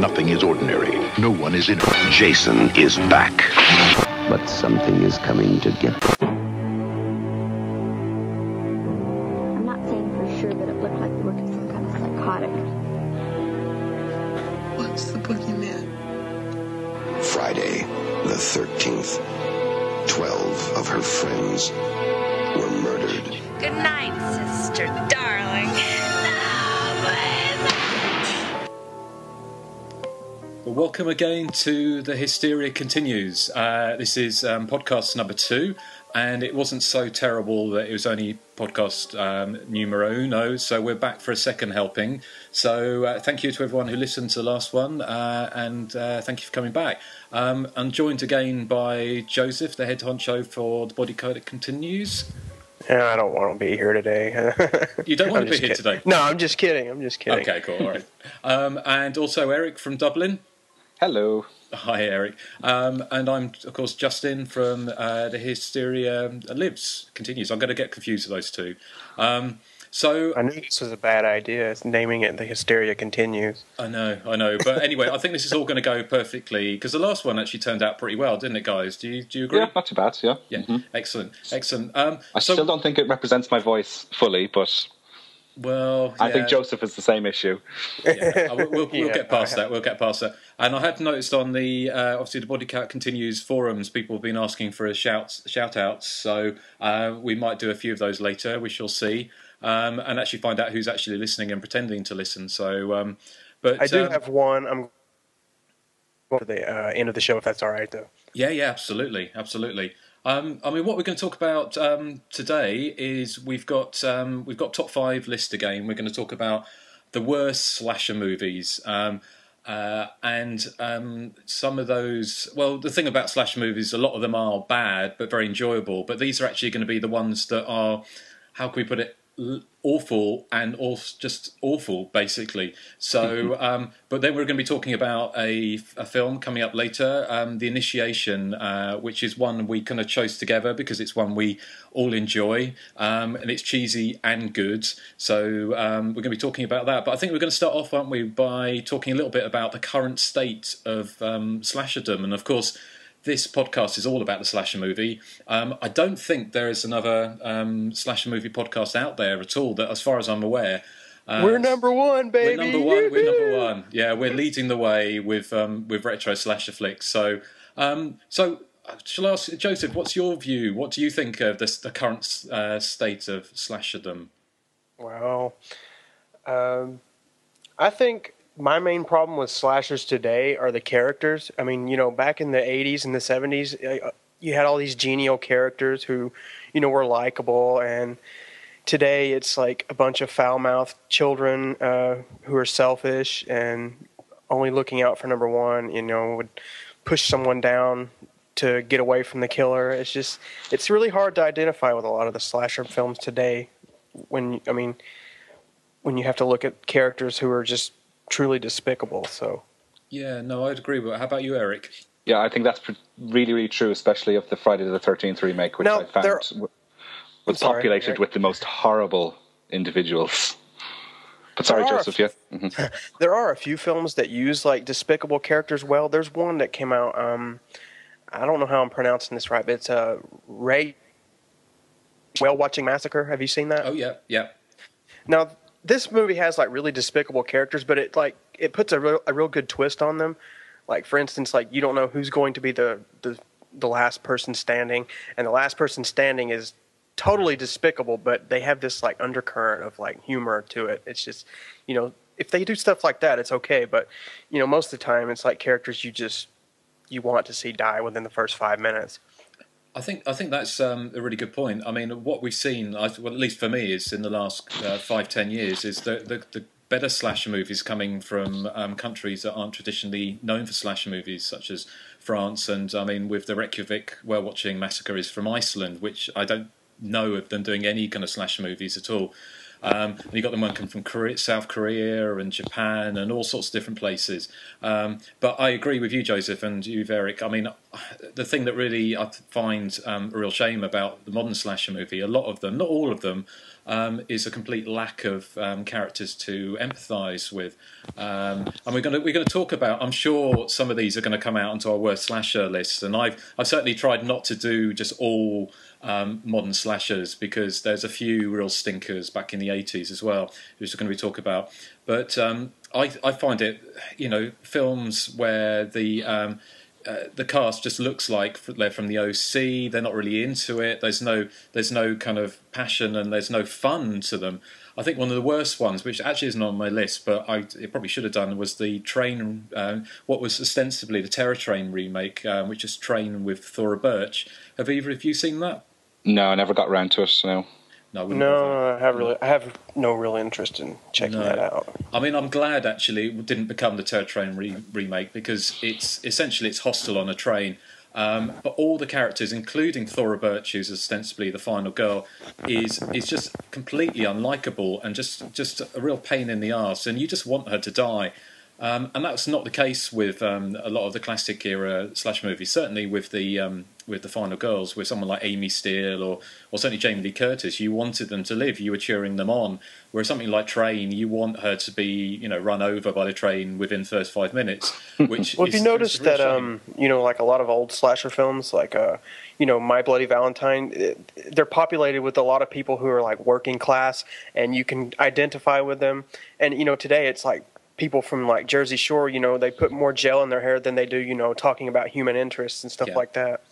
Nothing is ordinary. No one is in. Jason is back. But something is coming to get welcome again to the Hysteria Continues. Uh, this is um, podcast number two, and it wasn't so terrible that it was only podcast um, numero uno, so we're back for a second helping. So uh, thank you to everyone who listened to the last one, uh, and uh, thank you for coming back. Um, I'm joined again by Joseph, the head honcho for the Body Count Continues. Yeah, I don't want to be here today. You don't want I'm to be here kidding. today? No, I'm just kidding. I'm just kidding. Okay, cool, all right. Um, and also Erik from Dublin. Hello. Hi, Erik. Um, and I'm, of course, Justin from uh, the Hysteria Lives continues. I'm going to get confused with those two. Um, so I knew this was a bad idea. It's naming it "The Hysteria Continues." I know, I know. But anyway, I think this is all going to go perfectly because the last one actually turned out pretty well, didn't it, guys? Do you do you agree? Yeah, not too bad. Yeah. Yeah, Mhm. excellent, excellent. Um, I so, still don't think it represents my voice fully, but Well, I think Joseph is the same issue. Yeah, we'll, we'll, we'll get past that. We'll get past that. And I had noticed on the uh, obviously the Body Count Continues forums, people have been asking for a shout shout outs. So uh, we might do a few of those later. We shall see, um, and actually find out who's actually listening and pretending to listen. So, um, but I do um, have one. I'm going to the uh, end of the show if that's all right, though. Yeah, yeah, absolutely, absolutely. Um, I mean, what we're going to talk about um, today is we've got um, we've got top five list again. We're going to talk about the worst slasher movies, um, uh, and um, some of those. Well, the thing about slasher movies, a lot of them are bad but very enjoyable. But these are actually going to be the ones that are, how can we put it, awful and just awful, basically. So, um, but then we're going to be talking about a, a film coming up later, um, The Initiation, uh, which is one we kind of chose together because it's one we all enjoy um, and it's cheesy and good. So, um, we're going to be talking about that. But I think we're going to start off, aren't we, by talking a little bit about the current state of um, slasherdom. And of course, this podcast is all about the slasher movie. Um, I don't think there is another um, slasher movie podcast out there at all that, as far as I'm aware. Uh, we're number one, baby. We're number one. We're number one. Yeah, we're leading the way with um, with retro slasher flicks. So, um, so uh, shall I ask Joseph? What's your view? What do you think of this, the current uh, state of slasherdom? Well, um, I think my main problem with slashers today are the characters. I mean, you know, back in the 80s and the 70s, uh, you had all these genial characters who, you know, were likable. And today it's like a bunch of foul mouthed children uh, who are selfish and only looking out for number one, you know, would push someone down to get away from the killer. It's just, it's really hard to identify with a lot of the slasher films today. When, I mean, when you have to look at characters who are just truly despicable. So Yeah, no, I'd agree with. How about you, Erik? Yeah, I think that's really, really true, especially of the Friday the Thirteenth remake, which Now, I found there- w- was sorry, populated Erik. with the most horrible individuals. But sorry, There are- Joseph. Yeah. Mhm. there are a few films that use like despicable characters well. There's one that came out. Um, I don't know how I'm pronouncing this right, but it's uh, Ray Whale Watching Massacre. Have you seen that? Oh yeah, yeah. Now, this movie has like really despicable characters, but it like it puts a real a real good twist on them. Like for instance, like you don't know who's going to be the the the last person standing, and the last person standing is totally despicable, but they have this like undercurrent of like humor to it. It's just, you know, if they do stuff like that, it's okay, but you know, most of the time it's like characters you just you want to see die within the first five minutes. I think I think that's um, a really good point. I mean, what we've seen, well, at least for me, is in the last uh, five ten years, is the, the the better slasher movies coming from um, countries that aren't traditionally known for slasher movies, such as France, and I mean, with the Reykjavik Whale Watching Massacre is from Iceland, which I don't know of them doing any kind of slasher movies at all. Um, and you got them coming from Korea, South Korea and Japan and all sorts of different places. Um, but I agree with you, Joseph, and you, Erik. I mean, the thing that really I find um, a real shame about the modern slasher movie, a lot of them, not all of them, um, is a complete lack of um, characters to empathise with. Um, and we're going to we're going to talk about. I'm sure some of these are going to come out onto our worst slasher list, and I've I've certainly tried not to do just all um, modern slashers because there's a few real stinkers back in the 80s as well, which we're going to be talking about. But um, I I find it, you know, films where the um, uh, the cast just looks like they're from the OC. They're not really into it. There's no there's no kind of passion and there's no fun to them. I think one of the worst ones, which actually isn't on my list, but I it probably should have done, was the Train, uh, what was ostensibly the Terror Train remake, um, which is Train with Thora Birch. Have either of you seen that? No, I never got around to it. No. No, I, no, I have really, I have no real interest in checking no. that out. I mean, I'm glad actually it didn't become the Terror Train re- remake because it's essentially it's Hostel on a train. Um, but all the characters, including Thora Birch, who's ostensibly the final girl, is is just completely unlikable and just just a real pain in the ass. And you just want her to die. Um, and that's not the case with um, a lot of the classic era slash movies. Certainly with the um, with the Final Girls, with someone like Amy Steel or or certainly Jamie Lee Curtis, you wanted them to live. You were cheering them on. Whereas something like Train, you want her to be you know run over by the train within the first five minutes. Which well, if you notice that um, you know like a lot of old slasher films, like uh, you know My Bloody Valentine, they're populated with a lot of people who are like working class, and you can identify with them. And you know today it's like people from like Jersey Shore, you know, they put more gel in their hair than they do, you know, talking about human interests and stuff yeah. like that.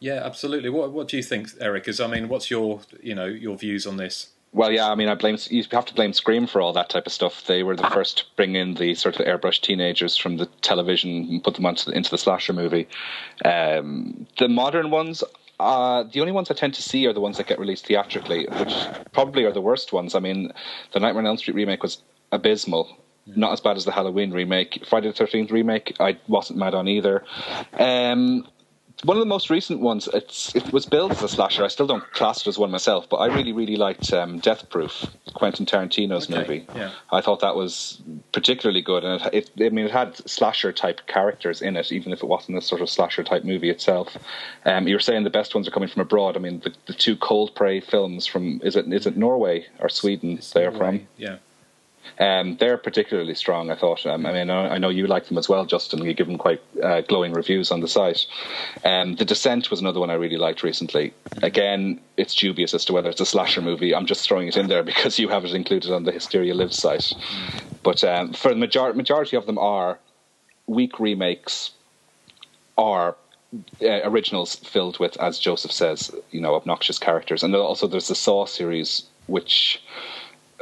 Yeah, absolutely. What What do you think, Erik? Is I mean, what's your you know your views on this? Well, yeah, I mean, I blame you have to blame Scream for all that type of stuff. They were the first to bring in the sort of airbrush teenagers from the television and put them onto the, into the slasher movie. Um, the modern ones, uh, the only ones I tend to see are the ones that get released theatrically, which probably are the worst ones. I mean, the Nightmare on Elm Street remake was abysmal. Not as bad as the Halloween remake. Friday the Thirteenth remake, I wasn't mad on either. Um, one of the most recent ones, it's it was billed as a slasher. I still don't class it as one myself, but I really, really liked um, Death Proof, Quentin Tarantino's okay. movie. Yeah. I thought that was particularly good, and it, it, I mean, it had slasher type characters in it, even if it wasn't a sort of slasher type movie itself. Um, you were saying the best ones are coming from abroad. I mean, the, the two Cold Prey films from is it is it Norway or Sweden? It's They're Norway, from. Yeah. Um, they're particularly strong, I thought. Um, I mean, I know you like them as well, Justin. You give them quite uh, glowing reviews on the site. Um, the Descent was another one I really liked recently. Again, it's dubious as to whether it's a slasher movie. I'm just throwing it in there because you have it included on the Hysteria Live site. But um, for the major- majority of them are weak remakes or uh, originals filled with, as Joseph says, you know, obnoxious characters. And also there's the Saw series, which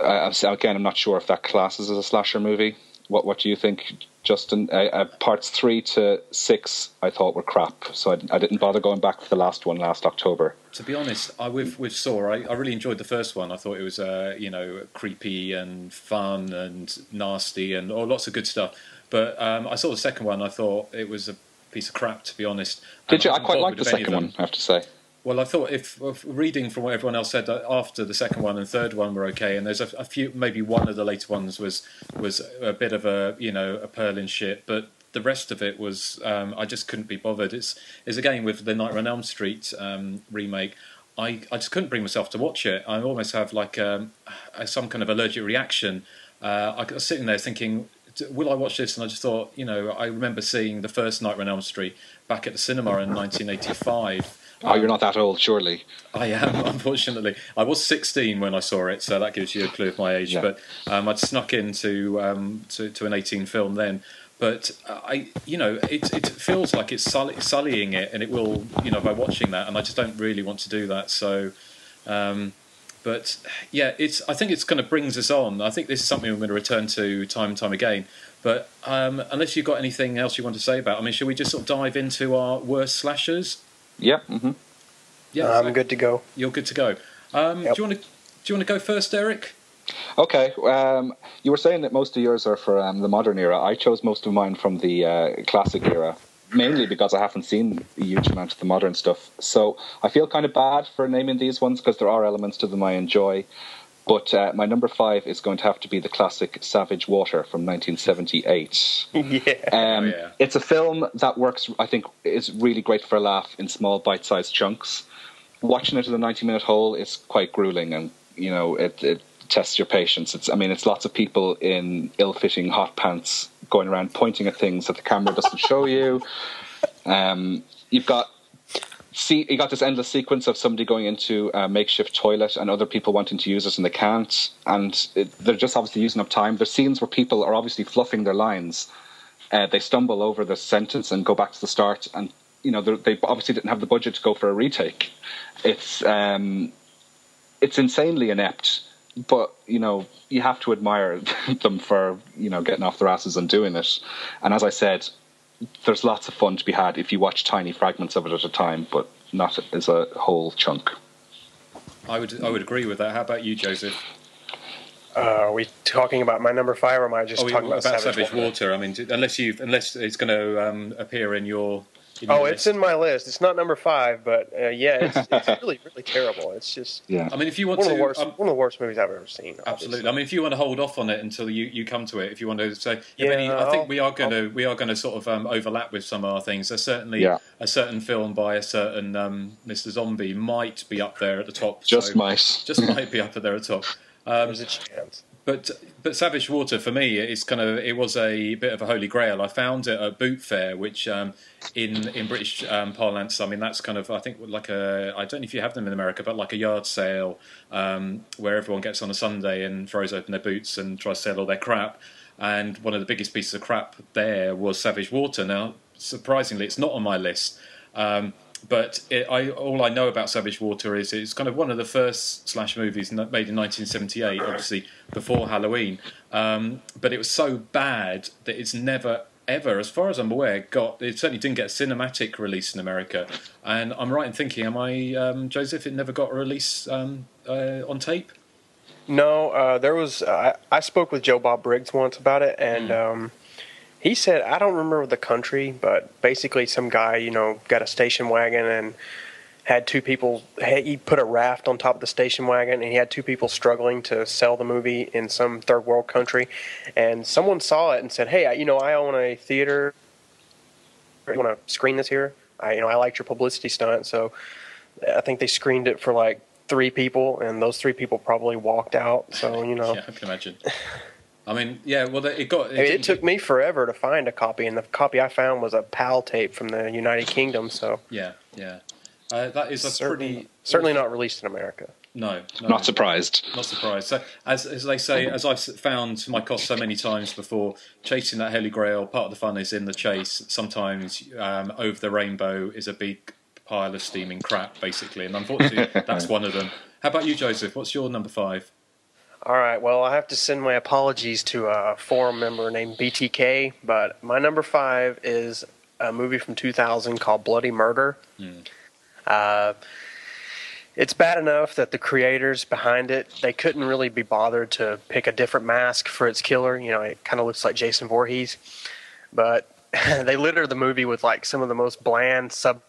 uh, again, I'm not sure if that classes as a slasher movie. What What do you think, Justin? Uh, uh, parts three to six, I thought were crap, so I, I, didn't bother going back to the last one last October. To be honest, I with with Saw, I, I really enjoyed the first one. I thought it was uh, you know creepy and fun and nasty and oh, lots of good stuff. But um, I saw the second one. I thought it was a piece of crap, to be honest. Did you? I, I quite liked the second one. I have to say. Well, I thought if, if, reading from what everyone else said after the second one and third one were okay, and there's a, a, few, maybe one of the later ones was was a bit of a you know a pearl in shit, but the rest of it was um, I just couldn't be bothered. It's is again with the Nightmare on Elm Street um, remake. I, I just couldn't bring myself to watch it. I almost have like um, a, some kind of allergic reaction. Uh, I was sitting there thinking, will I watch this? And I just thought, you know, I remember seeing the first Nightmare on Elm Street back at the cinema in 1985 Oh, you're not that old, surely. I am, unfortunately. I was 16 when I saw it, so that gives you a clue of my age. Yeah. But um, I'd snuck into um, to, to, an 18 film then. But I, you know, it it feels like it's sullying it, and it will, you know, by watching that, and I just don't really want to do that. So, um, but yeah, it's. I think it's kind of brings us on. I think this is something we're going to return to time and time again. But um, unless you've got anything else you want to say about, I mean, should we just sort of dive into our worst slashers? Yeah. Mm-hmm. Yeah, I'm so good to go. You're good to go. Um, yep. Do you want to do you want to go first, Erik? Okay. Um, you were saying that most of yours are for um, the modern era. I chose most of mine from the uh, classic era, mainly because I haven't seen a huge amount of the modern stuff. So I feel kind of bad for naming these ones because there are elements to them I enjoy. But uh, my number five is going to have to be the classic Savage Water from 1978. yeah. Um, Oh, yeah. It's a film that works, I think, is really great for a laugh in small bite sized chunks. Watching it as a 90 minute hole is quite grueling and, you know, it, it tests your patience. It's, I mean, it's lots of people in ill fitting hot pants going around pointing at things that the camera doesn't show you. Um, you've got see you got this endless sequence of somebody going into a makeshift toilet and other people wanting to use it and they can't and it, they're just obviously using up time. There's scenes where people are obviously fluffing their lines. Uh, they stumble over the sentence and go back to the start and you know they obviously didn't have the budget to go for a retake. It's um it's insanely inept but you know you have to admire them for you know getting off their asses and doing it. And as i said there's lots of fun to be had if you watch tiny fragments of it at a time, but not as a whole chunk. I would I would agree with that. How about you, Joseph? Uh, are we talking about my number five, or am I just Oh, talking about, Savage, Water. I mean, unless you unless it's going to um, appear in your. In Oh, your it's list. in my list. It's not number five, but uh, yeah, it's, it's really, really terrible. It's just Yeah. I mean, if you want one to, of the worst, um, one of the worst movies I've ever seen. Absolutely. I mean, if you want to hold off on it until you, you come to it, if you want to say, yeah, Yeah, Benny, I think we are going to we are going to sort of um, overlap with some of our things. There's certainly Yeah. a certain film by a certain um, Mr. Zombie might be up there at the top. Just so- mice. just might be up there at the top. Um, There's a chance. But but Savage Water for me, it's kind of it was a bit of a holy grail. I found it at Boot Fair, which um, in in British um, parlance, I mean that's kind of I think like a I don't know if you have them in America, but like a yard sale um, where everyone gets on a Sunday and throws open their boots and tries to sell all their crap. And one of the biggest pieces of crap there was Savage Water. Now, surprisingly, it's not on my list. Um, but it, I, all I know about Savage Water is it's kind of one of the first slash movies made in 1978, obviously before Halloween. Um, but it was so bad that it's never ever, as far as I'm aware, got it certainly didn't get a cinematic release in America. And I'm right in thinking, am I, um, Joseph? It never got a release um, uh, on tape. No, uh, there was. Uh, I, I spoke with Joe Bob Briggs once about it, and um, he said I don't remember the country, but basically some guy, you know, got a station wagon and had two people. He put a raft on top of the station wagon, and he had two people struggling to sell the movie in some third world country. And someone saw it and said, "Hey, you know, I own a theater. You want to screen this here? I, you know, I liked your publicity stunt, so uh, I think they screened it for like." Three people, and those three people probably walked out. So you know, Yeah, I can imagine. I mean, yeah. Well, it got. I mean, it took me forever to find a copy, and the copy I found was a PAL tape from the United Kingdom. So Yeah, yeah. Uh, that is a certainly, pretty certainly not released in America. no, no Not surprised. Not surprised. So, as as they say, as I've found to my cost so many times before, chasing that holy grail. Part of the fun is in the chase. Sometimes um, over the rainbow is a big pile of steaming crap, basically, and unfortunately, that's one of them. How about you, Joseph? What's your number five? All right, well, I have to send my apologies to a forum member named BTK, but my number five is a movie from 2000 called Bloody Murder. Uh, it's bad enough that the creators behind it they couldn't really be bothered to pick a different mask for its killer. You know, it kind of looks like Jason Voorhees, but they litter the movie with like some of the most bland sub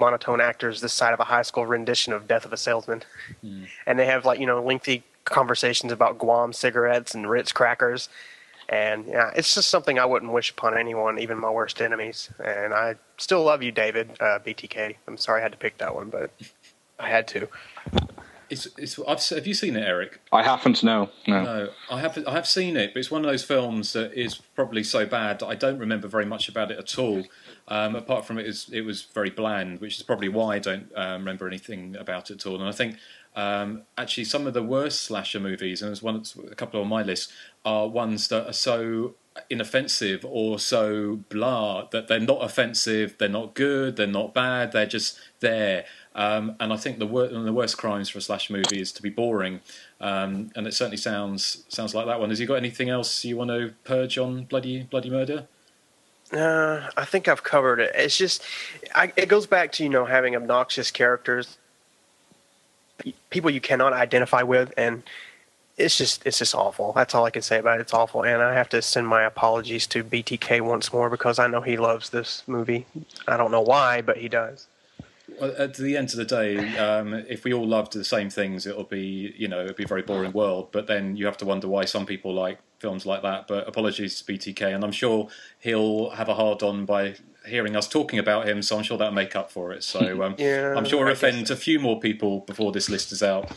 monotone actors this side of a high school rendition of Death of a Salesman, and they have like you know lengthy conversations about Guam cigarettes and Ritz crackers. And yeah, it's just something I wouldn't wish upon anyone, even my worst enemies. And I still love you, David uh, BTK. I'm sorry I had to pick that one, but I had to. It's, it's, I've, have you seen it, Erik? I haven't. No, no. No, I have. I have seen it, but it's one of those films that is probably so bad that I don't remember very much about it at all. Um, apart from it is, it was very bland, which is probably why I don't um, remember anything about it at all. And I think um, actually some of the worst slasher movies, and there's one, a couple on my list, are ones that are so inoffensive or so blah that they're not offensive, they're not good, they're not bad, they're just there. Um, and I think the wor- one of the worst crimes for a slash movie is to be boring, um, and it certainly sounds sounds like that one. Has you got anything else you want to purge on bloody bloody murder? Uh, I think I've covered it. It's just, I, it goes back to you know having obnoxious characters, people you cannot identify with, and it's just it's just awful. That's all I can say about it. It's awful, and I have to send my apologies to BTK once more because I know he loves this movie. I don't know why, but he does. Well, at the end of the day, um, if we all loved the same things, it'll be you know it'd be a very boring world. But then you have to wonder why some people like films like that. But apologies to BTK, and I'm sure he'll have a hard on by hearing us talking about him. So I'm sure that'll make up for it. So um, Yeah, I'm sure I offend a few more people before this list is out.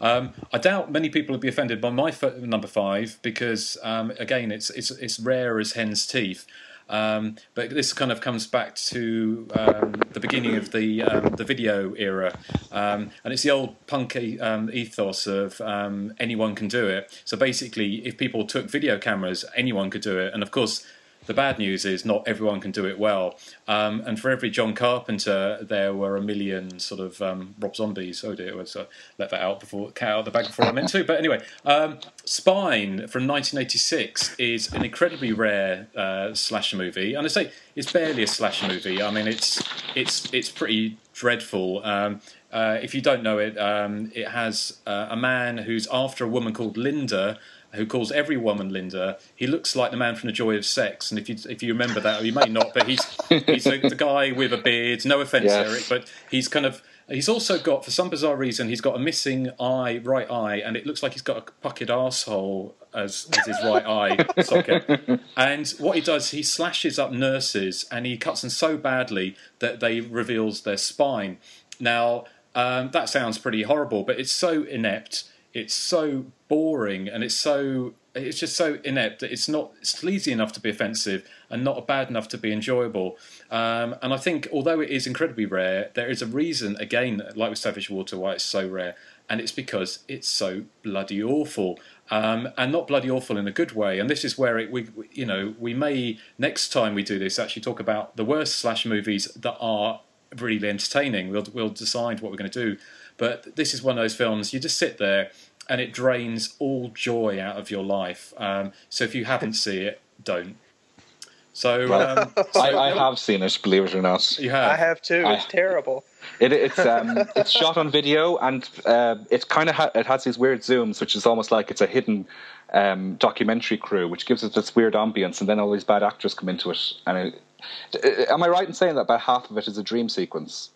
Um, I doubt many people would be offended by my f- number five because um, again, it's it's it's rare as hen's teeth. Um, but this kind of comes back to um, the beginning of the um, the video era, um, and it's the old punk e- um, ethos of um, anyone can do it. So basically, if people took video cameras, anyone could do it. And of course, the bad news is not everyone can do it well. Um, and for every John Carpenter, there were a million sort of um, Rob Zombies. Oh dear, let's uh, let that out before out the bag before I meant to. But anyway, um, Spine from 1986 is an incredibly rare uh, slasher movie, and I say it's barely a slasher movie. I mean, it's it's it's pretty dreadful. Um, uh, if you don't know it, um, it has uh, a man who's after a woman called Linda, who calls every woman Linda. He looks like the man from The Joy of Sex, and if you if you remember that, or you may not, but he's he's a, the guy with a beard. No offense, Yes. Erik, but he's kind of. He's also got, for some bizarre reason, he's got a missing eye, right eye, and it looks like he's got a puckered asshole as, as his right eye socket. And what he does, he slashes up nurses, and he cuts them so badly that they reveals their spine. Now, um, that sounds pretty horrible, but it's so inept, it's so boring, and it's so it's just so inept that it's not sleazy enough to be offensive and not bad enough to be enjoyable. Um, and I think, although it is incredibly rare, there is a reason, again, like with Savage Water, why it's so rare, and it's because it's so bloody awful. Um, and not bloody awful in a good way. And this is where it, we, you know, we may next time we do this actually talk about the worst slash movies that are really entertaining. We'll we'll decide what we're going to do. But this is one of those films you just sit there and it drains all joy out of your life. Um, so if you haven't seen it, don't. So, Well, um, so I, I have seen it, believe it or not. You have. I have too. I- It's terrible. It, it's um, it's shot on video, and uh, it kind of ha- it has these weird zooms, which is almost like it's a hidden um, documentary crew, which gives it this weird ambience, and then all these bad actors come into it. And it, am I right in saying that about half of it is a dream sequence?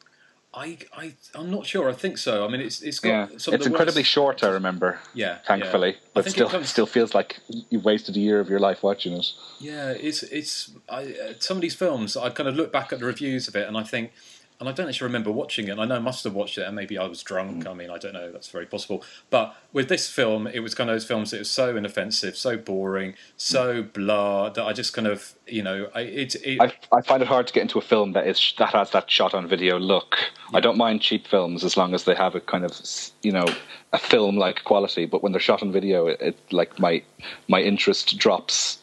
I, I, I'm not sure. I think so. I mean, it's it's got Yeah, it's incredibly worst- short. I remember. Yeah, thankfully, yeah. But still, comes- still feels like you wasted a year of your life watching it. Yeah, it's it's I, uh, some of these films. I kind of look back at the reviews of it, and I think, and I don't actually remember watching it. And I know I must have watched it, and maybe I was drunk. Mm. I mean, I don't know. That's very possible. But with this film, it was kind of those films that was so inoffensive, so boring, so mm. blah that I just kind of, you know, I it, it I, I find it hard to get into a film that is that has that shot on video look. I don't mind cheap films as long as they have a kind of you know a film like quality. But when they're shot on video, it, it like my my interest drops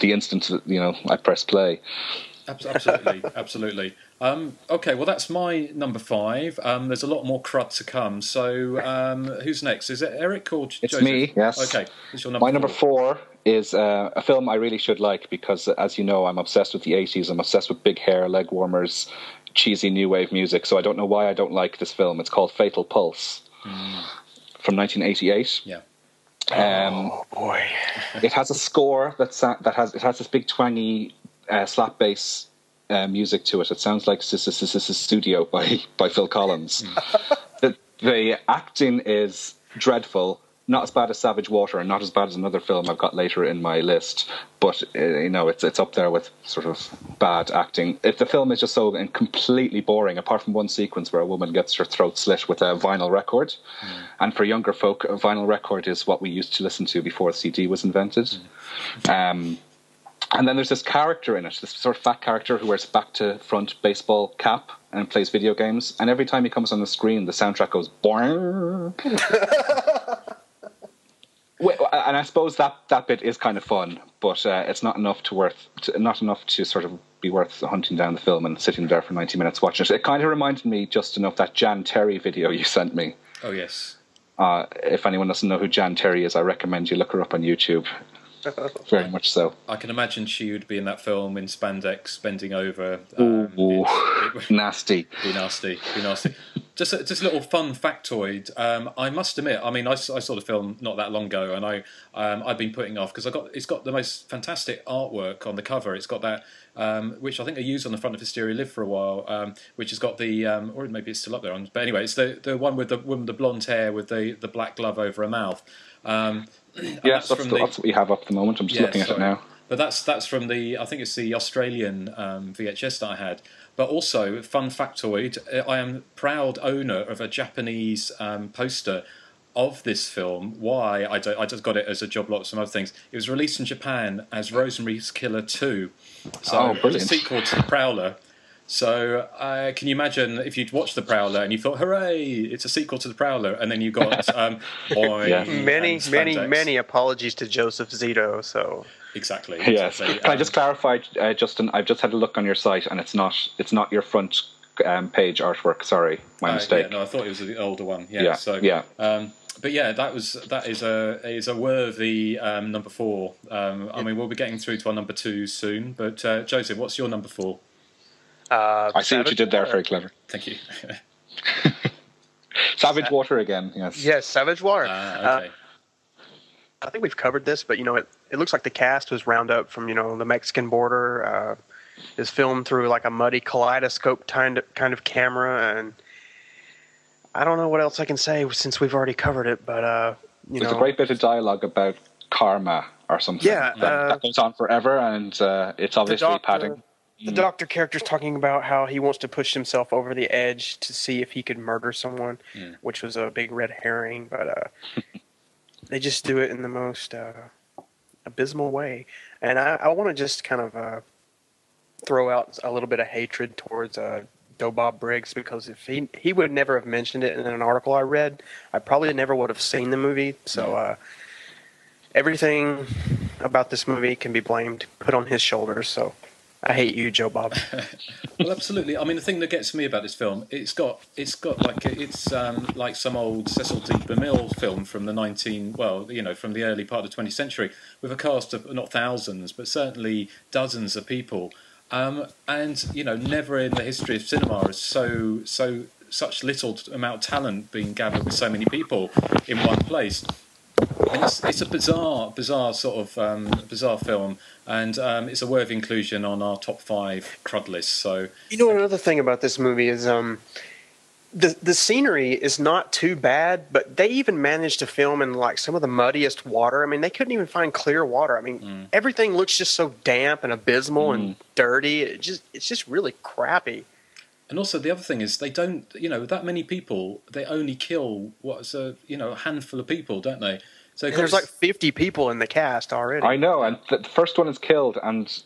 the instant that, you know I press play. Abs- Absolutely, absolutely. Um, okay, well, that's my number five. Um, there's a lot more crud to come. So, um, who's next? Is it Erik or J- It's Joseph? me, yes. Okay, it's your number. My number four. four is uh, a film I really should like because, as you know, I'm obsessed with the 80s. I'm obsessed with big hair, leg warmers, cheesy new wave music. So I don't know why I don't like this film. It's called Fatal Pulse from 1988. Yeah. Um, Boy. it has a score that's uh, that has it has this big twangy uh, slap bass uh, music to it. It sounds like Sussudio by by Phil Collins. the, the acting is dreadful. Not as bad as Savage Water, and not as bad as another film I've got later in my list. But uh, you know, it's it's up there with sort of bad acting. If the film is just so and completely boring, apart from one sequence where a woman gets her throat slit with a vinyl record, and for younger folk, a vinyl record is what we used to listen to before CD was invented. Um, and then there's this character in it, this sort of fat character who wears a back to front baseball cap and plays video games. And every time he comes on the screen, the soundtrack goes boing. And I suppose that, that bit is kind of fun, but uh, it's not enough to worth to, not enough to sort of be worth hunting down the film and sitting there for ninety minutes watching it. It kind of reminded me just enough that Jan Terri video you sent me. Oh yes. Uh, if anyone doesn't know who Jan Terri is, I recommend you look her up on YouTube. Very much so. I can imagine she would be in that film in spandex, bending over. Um, Ooh, it- it nasty. be nasty, be nasty. just a, just a little fun factoid. Um, I must admit, I mean, I saw the film not that long ago, and I um, I've been putting off because I got it's got the most fantastic artwork on the cover. It's got that um, which I think I used on the front of Hysteria Live for a while, um, which has got the um, or maybe it's still up there. on- But anyway, it's the the one with the woman with the blonde hair with the the black glove over her mouth. Yes, that's, from the, that's what we have up at the moment. I'm just Yeah, looking at sorry. it now. But that's that's from the I think it's the Australian um, VHS that I had. But also, fun factoid: I am proud owner of a Japanese um, poster of this film. Why I, don't, I just got it as a job lot some other things. It was released in Japan as Rosemary's Killer Two, so Oh, a brilliant. sequel to The Prowler. So uh, can you imagine if you'd watched The Prowler and you thought, "Hooray! It's a sequel to The Prowler," and then you got um, Boy, Yeah. Many, many, many apologies to Joseph Zito. So exactly. Yes. exactly. Can I Um, just clarify, uh, Justin? I've just had a look on your site, and it's not it's not your front um, page artwork. Sorry, my Uh, mistake. Yeah, no, I thought it was the older one. Yeah. Yeah, So yeah. Um, but yeah, that was that is a is a worthy um, number four. Um, I mean, we'll be getting through to our number two soon. But uh, Joseph, what's your number four? Uh, I see what you did there. Water. Very clever. Thank you. Savage Water again. Yes. Yes, Savage Water. Ah, okay. Uh, I think we've covered this, but you know, it, it looks like the cast was round up from you know the Mexican border. Uh, is filmed through like a muddy kaleidoscope kind of kind of camera, and I don't know what else I can say since we've already covered it. But uh, you There's know, a great bit of dialogue about karma or something. Yeah, that, uh, that goes on forever, and uh, it's obviously doctor, padding. The doctor character's talking about how he wants to push himself over the edge to see if he could murder someone, Mm. which was a big red herring. But uh, they just do it in the most uh, abysmal way, and I, I want to just kind of uh, throw out a little bit of hatred towards uh, Joe Bob Briggs because if he he would never have mentioned it in an article I read, I probably never would have seen the movie. So uh, everything about this movie can be blamed, put on his shoulders. So I hate you, Joe Bob. Well, absolutely. I mean, the thing that gets me about this film, it's got, it's got like, it's um, like some old Cecil B. DeMille film from the nineteen, well, you know, from the early part of the twentieth century, with a cast of not thousands, but certainly dozens of people, um, and you know, never in the history of cinema has so, so, such little amount of talent being gathered with so many people in one place. It's, it's a bizarre, bizarre sort of um, bizarre film, and um, it's a worthy inclusion on our top five crud list. So You know another thing about this movie is um the the scenery is not too bad, but they even managed to film in like some of the muddiest water. I mean, they couldn't even find clear water. I mean, everything looks just so damp and abysmal and dirty. It just it's just really crappy. And also the other thing is they don't, you know, that many people. They only kill what's a you know a handful of people, don't they? So And there's like 50 people in the cast already. I know, and the, the first one is killed, and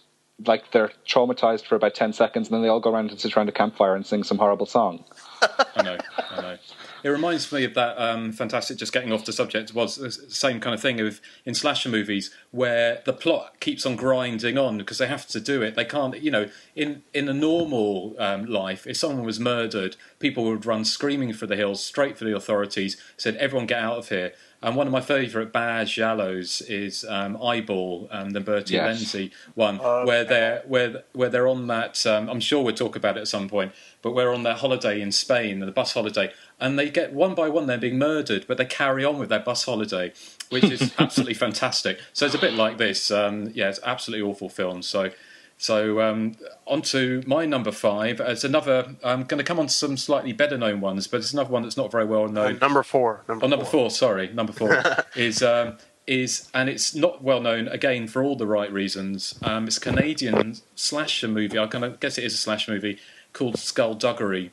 like they're traumatized for about ten seconds, and then they all go around and sit around a campfire and sing some horrible song. I know, I know. It reminds me of that um, fantastic. Just getting off the subject was the same kind of thing of in slasher movies where the plot keeps on grinding on because they have to do it. They can't, you know, in in a normal um, life, if someone was murdered, people would run screaming for the hills, straight for the authorities. Said, "Everyone, get out of here." And one of my favourite bad giallos is um, Eyeball, um, the Bertie Yes. Lenzi one, where they're where where they're on that. Um, I'm sure we'll talk about it at some point, but we're on their holiday in Spain, the bus holiday, and they get one by one they're being murdered, but they carry on with their bus holiday, which is absolutely fantastic. So it's a bit like this. Um, yeah, it's absolutely awful film. So. So um, on to my number five. It's another. I'm going to come on to some slightly better known ones, but it's another one that's not very well known. number four. Number, Oh, number four. Sorry, number four is um, is and it's not well known again for all the right reasons. Um, it's a Canadian slasher movie. I kind of guess it is a slasher movie called Skullduggery.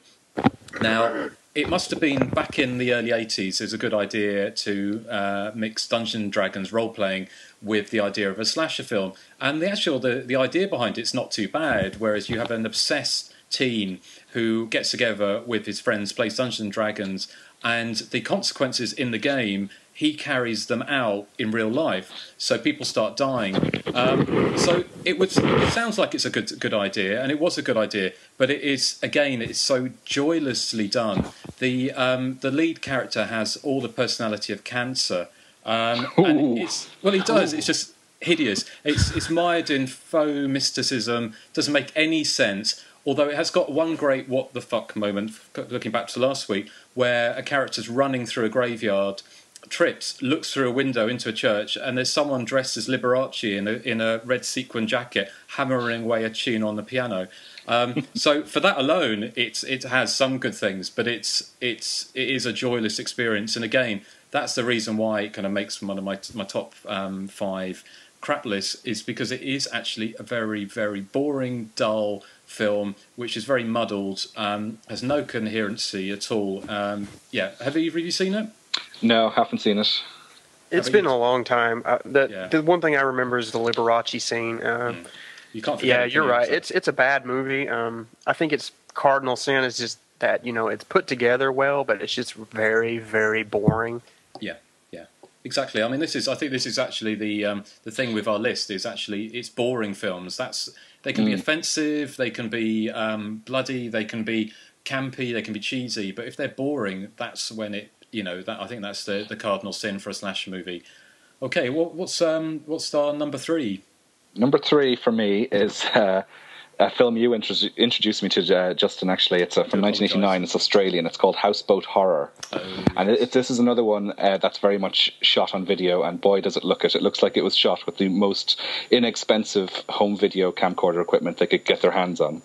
Now, it must have been back in the early 80s. It was a good idea to uh, mix Dungeons and Dragons role playing with the idea of a slasher film. And the actual the, the idea behind it's not too bad. Whereas you have an obsessed teen who gets together with his friends, plays Dungeons and Dragons, and the consequences in the game he carries them out in real life. So people start dying. Um, so it would it sounds like it's a good good idea, and it was a good idea. But it is again, it's so joylessly done. The um, the lead character has all the personality of cancer, um, and it's well, he does. It's just hideous. It's it's mired in faux mysticism. Doesn't make any sense. Although it has got one great what the fuck moment, looking back to last week, where a character's running through a graveyard, trips, looks through a window into a church, and there's someone dressed as Liberace in a, in a red sequin jacket hammering away a tune on the piano. Um, so for that alone, it's it has some good things, but it's it's it is a joyless experience. And again, that's the reason why it kind of makes one of my my top um, five crap lists is because it is actually a very very boring, dull film, which is very muddled, um, has no coherency at all. Um, yeah, have you seen it? No, haven't seen this. It's been a long time. Uh, the Yeah. the one thing I remember is the Liberace scene. Uh, You can't. Forget Yeah, you're right. So- It's it's a bad movie. Um, I think its cardinal sin is just that you know it's put together well, but it's just very very boring. Yeah, yeah, exactly. I mean, this is. I think this is actually the um, the thing with our list is actually it's boring films. That's they can be offensive, they can be um, bloody, they can be campy, they can be cheesy. But if they're boring, that's when it. You know, that I think that's the the cardinal sin for a slasher movie. Okay, what, what's um what's our number three? Number three for me is uh, a film you intro- introduced me to, uh, Justin. Actually, it's uh, from do 1989. It's Australian. It's called Houseboat Horror, and it, it, this is another one uh, that's very much shot on video. And boy, does it look it! It looks like it was shot with the most inexpensive home video camcorder equipment they could get their hands on.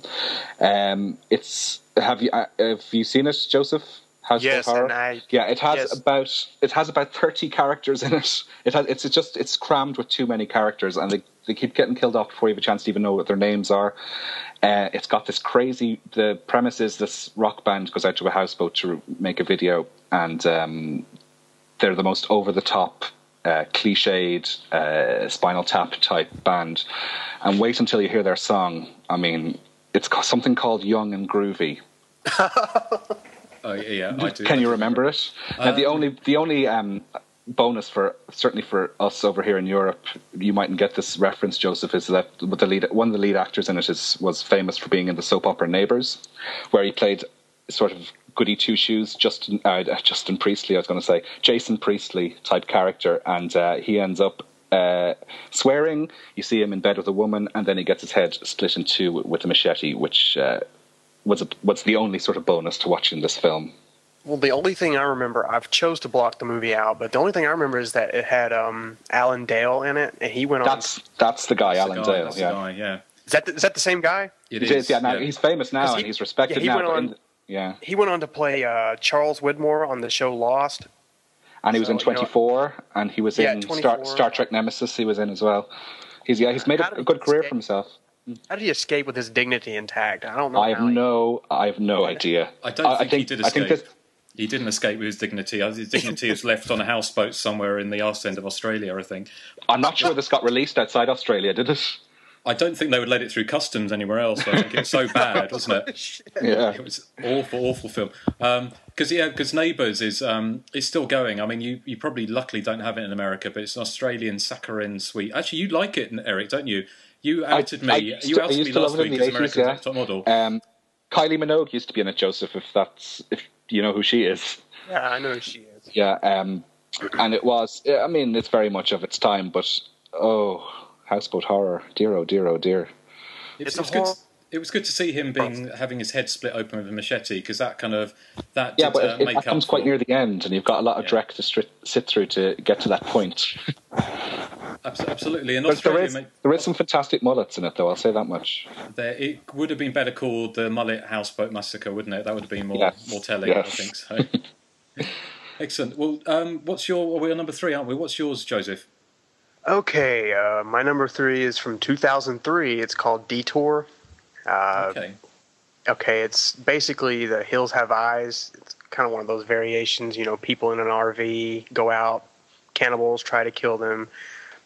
Um, it's have you uh, have you seen it, Joseph? Houseboat Yes, Horror? and I- yeah, it has yes. about it has about thirty characters in it. It has it's just it's crammed with too many characters, and they they keep getting killed off before you have a chance to even know what their names are. Uh, it's got this crazy. The premise is this rock band goes out to a houseboat to make a video, and um, they're the most over the top. Uh, cliched uh, Spinal Tap type band, and wait until you hear their song. I mean, it's something called "Young and Groovy." Oh yeah, I do. Can you remember it? now, the Um, only the only um, bonus for certainly for us over here in Europe, you mightn't get this reference, Joseph, is that with the lead one of the lead actors in it is was famous for being in the soap opera Neighbours, where he played sort of goody two shoes Justin uh, Justin Priestley. I was going to say Jason Priestley type character, and uh, he ends up. Uh, swearing, you see him in bed with a woman, and then he gets his head split in two with a machete, which uh, was a, was the only sort of bonus to watching this film. Well, the only thing I remember, I've chose to block the movie out, but the only thing I remember is that it had um, Alan Dale in it, and he went on. That's that's the guy, That's the Alan guy, Dale. that's the Yeah, guy, yeah. Is that the, is that the same guy? It He is, yeah. Now he's famous now he- and he's respected yeah, he now. went on- in- yeah, He went on to play uh, Charles Widmore on the show Lost. and he was So, in you know- Twenty Four, and he was Yeah, in Star, Star Trek Nemesis. He was in as well. He's yeah, he's made a, a good career escape? for himself. How did he escape with his dignity intact? I don't know. I have he- no, I have no idea. I don't think, he did I escape. think this, He didn't escape with his dignity. Uh, His dignity was left on a houseboat somewhere in the arse end of Australia, I think. I'm not sure this got released outside Australia, did it? I don't think they would let it through customs anywhere else. I think it's so bad, wasn't it? Yeah. It was awful, awful film. Because yeah, because Neighbours is um, it's still going. I mean, you, you probably luckily don't have it in America, but it's an Australian saccharine sweet. Actually, you like it, Erik, don't you? You outed me. I used you to- I outed used me to last love it in week the as America's yeah. Top model. Um, Kylie Minogue used to be in it, Joseph. If that's if you know who she is. Yeah, I know who she is. Yeah, um, and it was. I mean, it's very much of its time, but oh, houseboat horror, dear, oh dear, oh dear. It, It's was- a it good. It was good to see him being having his head split open with a machete because that kind of that Yeah, did, but uh, it, it, make that comes quite near the end, and you've got a lot of Yeah. dreck to stri- sit through to get to that point. Abs- Absolutely, in But there Australia, is, mate, there is some fantastic mullets in it, though. I'll say that much. there, it would have been better called the Mullet Houseboat Massacre, wouldn't it? That would have been more Yes, more telling, I think. So. Excellent. Well, um, what's your? We're number three, aren't we? What's yours, Joseph? Okay, uh, my number three is from 2003. It's called Detour. Uh, Okay. okay, it's basically the hills have eyes. It's kind of one of those variations. You know, people in an RV go out, cannibals try to kill them,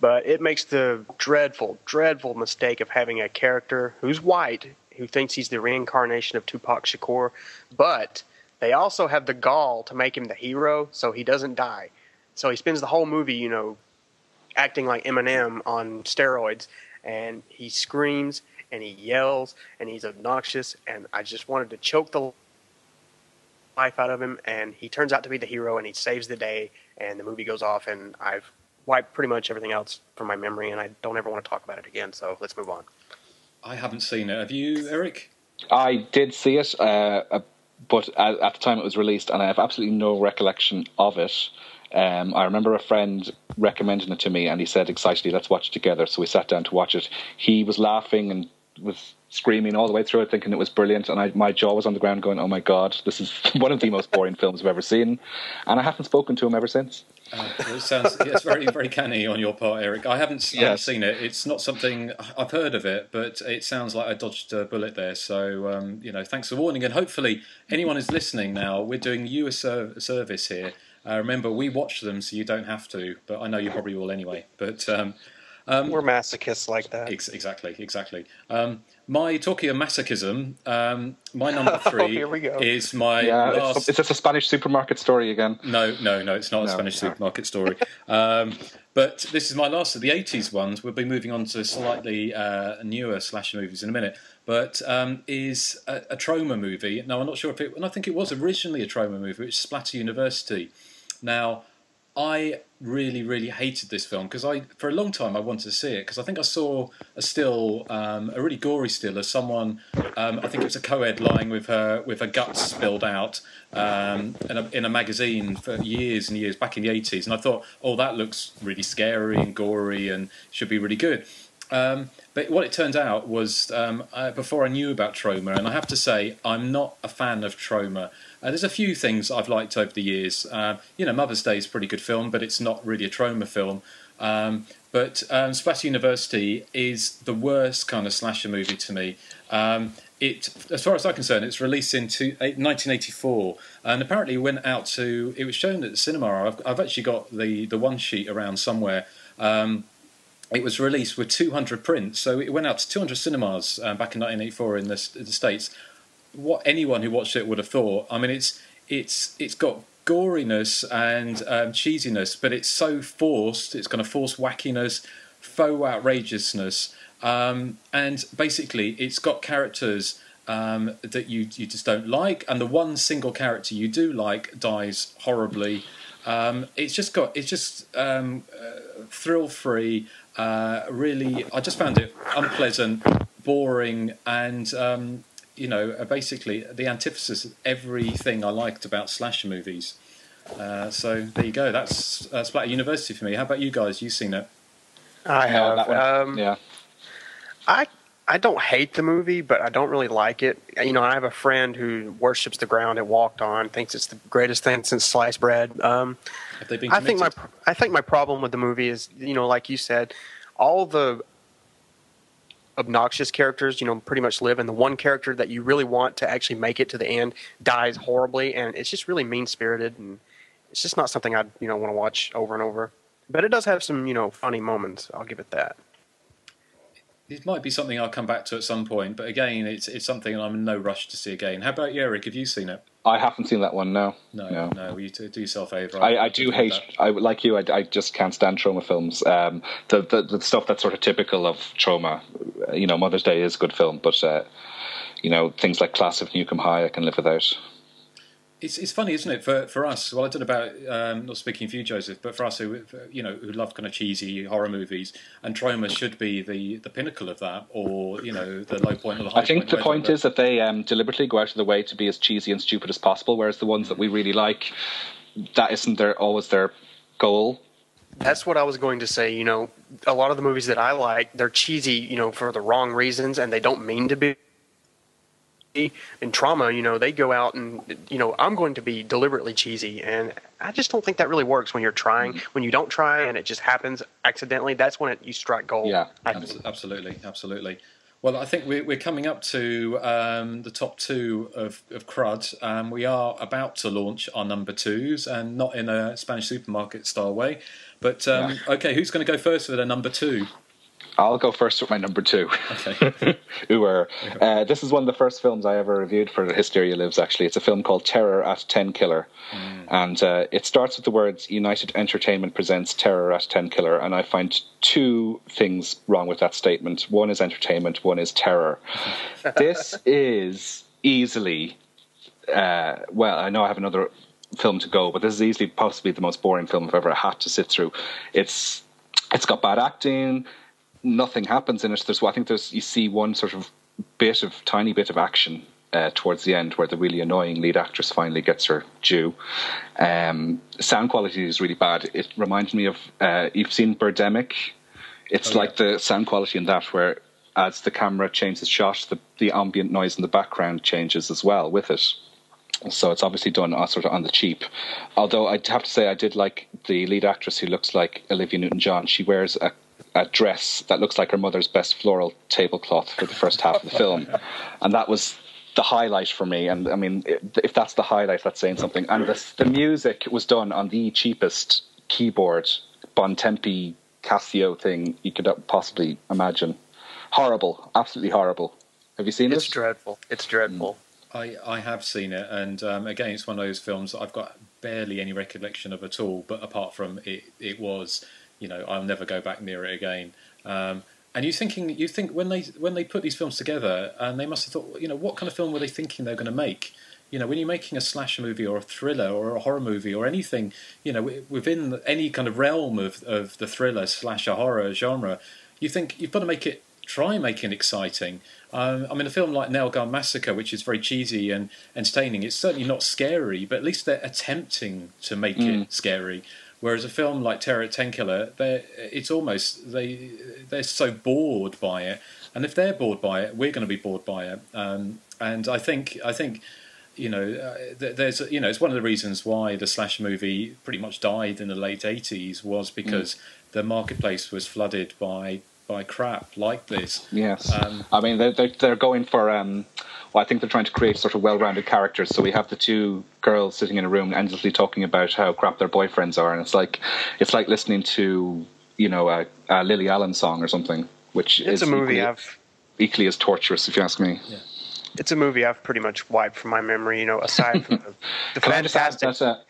but it makes the dreadful, dreadful mistake of having a character who's white who thinks he's the reincarnation of Tupac Shakur, but they also have the gall to make him the hero, so he doesn't die. So he spends the whole movie, you know, acting like Eminem on steroids, and he screams and he yells and he's obnoxious, and I just wanted to choke the life out of him, and he turns out to be the hero, and he saves the day, and the movie goes off, and I've wiped pretty much everything else from my memory, and I don't ever want to talk about it again. So let's move on. I haven't seen it. Have you, Erik? I did see it, uh, uh, but at, at the time it was released, and I have absolutely no recollection of it. Um, I remember a friend recommending it to me, and he said excitedly, "Let's watch it together." So we sat down to watch it. He was laughing and was screaming all the way through it, thinking it was brilliant, and I, my jaw was on the ground, going, "Oh my god, this is one of the most boring films I've ever seen," and I haven't spoken to him ever since. Uh, it sounds it's very very canny on your part, Erik. I haven't, I haven't seen it. It's not something I've heard of it, but it sounds like I dodged a bullet there. So um, you know, thanks for warning, and hopefully anyone who's listening now, we're doing you a, ser- service here. Uh, remember, we watch them, so you don't have to. But I know you probably will anyway. But um, We're masochists like that. Ex- exactly, exactly. My talking of masochism, um, my number three Oh, we go. is my Yeah, last. it's, it's just a Spanish supermarket story again. No, no, no, it's not a Spanish no. supermarket story. Um, but this is my last of the 80s ones. We'll be moving on to slightly uh, newer slasher movies in a minute. But um, is a, a Troma movie. Now, I'm not sure if it, and I think it was originally a Troma movie, which is Splatter University. Now, I really, really hated this film because I, for a long time, I wanted to see it because I think I saw a still, um, a really gory still of someone. Um, I think it was a co-ed lying with her with her guts spilled out um, in, a, in a magazine for years and years back in the eighties, and I thought, oh, that looks really scary and gory and should be really good. Um, but what it turned out was um, uh, before I knew about Troma, and I have to say I'm not a fan of Troma. Uh, there's a few things I've liked over the years. Uh, you know, Mother's Day is a pretty good film, but it's not really a Troma film. Um, but um, Splatter University is the worst kind of slasher movie to me. Um, it, as far as I'm concerned, it's released in two, eight- 1984, and apparently went out to. It was shown at the cinema. I've, I've actually got the the one sheet around somewhere. Um, it was released with 200 prints, so it went out to 200 cinemas um, back in 1984 in the, in the states. What anyone who watched it would have thought. I mean, it's it's it's got goriness and um, cheesiness, but it's so forced. It's kind of forced wackiness, faux outrageousness, um, and basically, it's got characters. Um, that you you just don't like, and the one single character you do like dies horribly. Um, it's just got it's just um, uh, thrill free. Uh, really, I just found it unpleasant, boring, and um, you know, uh, basically the antithesis of everything I liked about slasher movies. Uh, so there you go. That's uh, Splatter University for me. How about you guys? You've seen it? I Yeah, have. that one. Um, yeah. I I don't hate the movie, but I don't really like it. You know, I have a friend who worships the ground it walked on, thinks it's the greatest thing since sliced bread. Um, Have they been? I think my? I think my problem with the movie is, you know, like you said, all the obnoxious characters, you know, pretty much live, and the one character that you really want to actually make it to the end dies horribly, and it's just really mean spirited, and it's just not something I'd you know want to watch over and over. But it does have some you know funny moments. I'll give it that. It might be something I'll come back to at some point, but again, it's it's something I'm in no rush to see again. How about you, Erik? Have you seen it? I haven't seen that one. No, No, no. no. you do do yourself a favour. I, I do hate. I like you. I, I just can't stand Troma films. Um, the, the the stuff that's sort of typical of Troma. You know, Mother's Day is a good film, but uh, you know things like Class of Nuke 'Em High, I can live without. It's it's funny, isn't it, for for us? Well, I don't know about um, not speaking for you, Joseph, but for us who you know who love kind of cheesy horror movies, and Troma should be the the pinnacle of that, or you know the low point or the high I think point. the point but- is that they um, deliberately go out of the way to be as cheesy and stupid as possible, whereas the ones that we really like, that isn't their always their goal. That's what I was going to say. You know, a lot of the movies that I like, they're cheesy, you know, for the wrong reasons, and they don't mean to be. In Troma, you know, they go out and, you know, I'm going to be deliberately cheesy, and I just don't think that really works when you're trying. Mm-hmm. When you don't try and it just happens accidentally, that's when it, you strike gold. Yeah, I Abs- think. Absolutely, absolutely. Well, I think we're, we're coming up to um, the top two of, of Crud. Um, we are about to launch our number twos, and not in a Spanish supermarket style way. But um, okay, who's going to go first with a number two? I'll go first with my number two. Okay. Uh, this is one of the first films I ever reviewed for Hysteria Lives, actually. It's a film called Terror at Tenkiller. And uh, it starts with the words United Entertainment presents Terror at Tenkiller. And I find two things wrong with that statement one is entertainment, one is terror. this is easily, uh, well, I know I have another film to go, but this is easily possibly the most boring film I've ever had to sit through. It's it's got bad acting. Nothing happens in it. There's, I think there's, you see one sort of bit of tiny bit of action uh, towards the end where the really annoying lead actress finally gets her due. Um, sound quality is really bad. It reminds me of uh, you've seen Birdemic. It's Oh, like the sound quality in that where as the camera changes shot, the, the ambient noise in the background changes as well with it. So it's obviously done uh, sort of on the cheap. Although I'd have to say, I did like the lead actress who looks like Olivia Newton-John. She wears a, a dress that looks like her mother's best floral tablecloth for the first half of the film, and that was the highlight for me. And I mean, if that's the highlight, that's saying something. And the, the music was done on the cheapest keyboard, Bontempi Casio thing you could possibly imagine. Horrible, absolutely horrible. Have you seen this It's this? dreadful. It's dreadful. I, I have seen it, and um, again, it's one of those films that I've got barely any recollection of at all. But apart from it, it was, you know, I'll never go back near it again. Um, and you thinking, you think when they when they put these films together, and they must have thought, you know, what kind of film were they thinking they're going to make? You know, when you're making a slasher movie or a thriller or a horror movie or anything, you know, within any kind of realm of, of the thriller slasher horror genre, you think you've got to make it try making it exciting. Um, I mean, a film like Nail Gun Massacre, which is very cheesy and entertaining, it's certainly not scary, but at least they're attempting to make it scary. Whereas a film like Terror at Tenkiller, they it's almost they they're so bored by it, and if they're bored by it, we're going to be bored by it. Um, and I think I think you know, uh, there's you know, it's one of the reasons why the slash movie pretty much died in the late '80s was because the marketplace was flooded by by crap like this. Yes. Um, I mean, they're, they're, they're going for, um, well, I think they're trying to create sort of well rounded characters. So we have the two girls sitting in a room endlessly talking about how crap their boyfriends are. And it's like, it's like listening to, you know, a, a Lily Allen song or something, which It's is a movie equally, I've equally as torturous, if you ask me. it's a movie I've pretty much wiped from my memory. You know, aside from the, the Can I just add fantastic, that? Uh,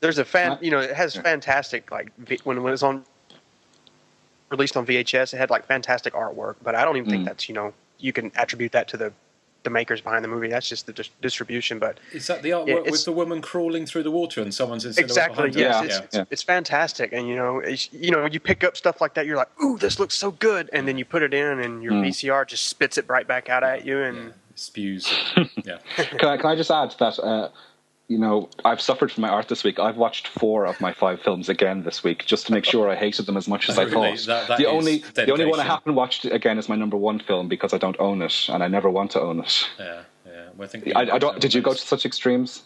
there's a fan. You know, it has fantastic like when when it was on released on VHS, it had like fantastic artwork. But I don't even think Mm. that's you know you can attribute that to the the makers behind the movie. That's just the dis- distribution. But is that the artwork Yeah, with the woman crawling through the water and someone's in exactly, yes, Yeah, it's, yeah. it's, it's fantastic. And you know, it's, you know, you pick up stuff like that, you're like, ooh, this looks so good, and then you put it in, and your Mm. VCR just spits it right back out at you, and Yeah, spews. yeah. can, I, can I just add that, uh, you know, I've suffered from my art this week. I've watched four of my five films again this week just to make sure I hated them as much as Oh, I really? thought. That- that the only the only one I haven't watched again is my number one film because I don't own it and I never want to own it. Yeah, yeah. Well, I think I, I don't. Did you go to such extrmes?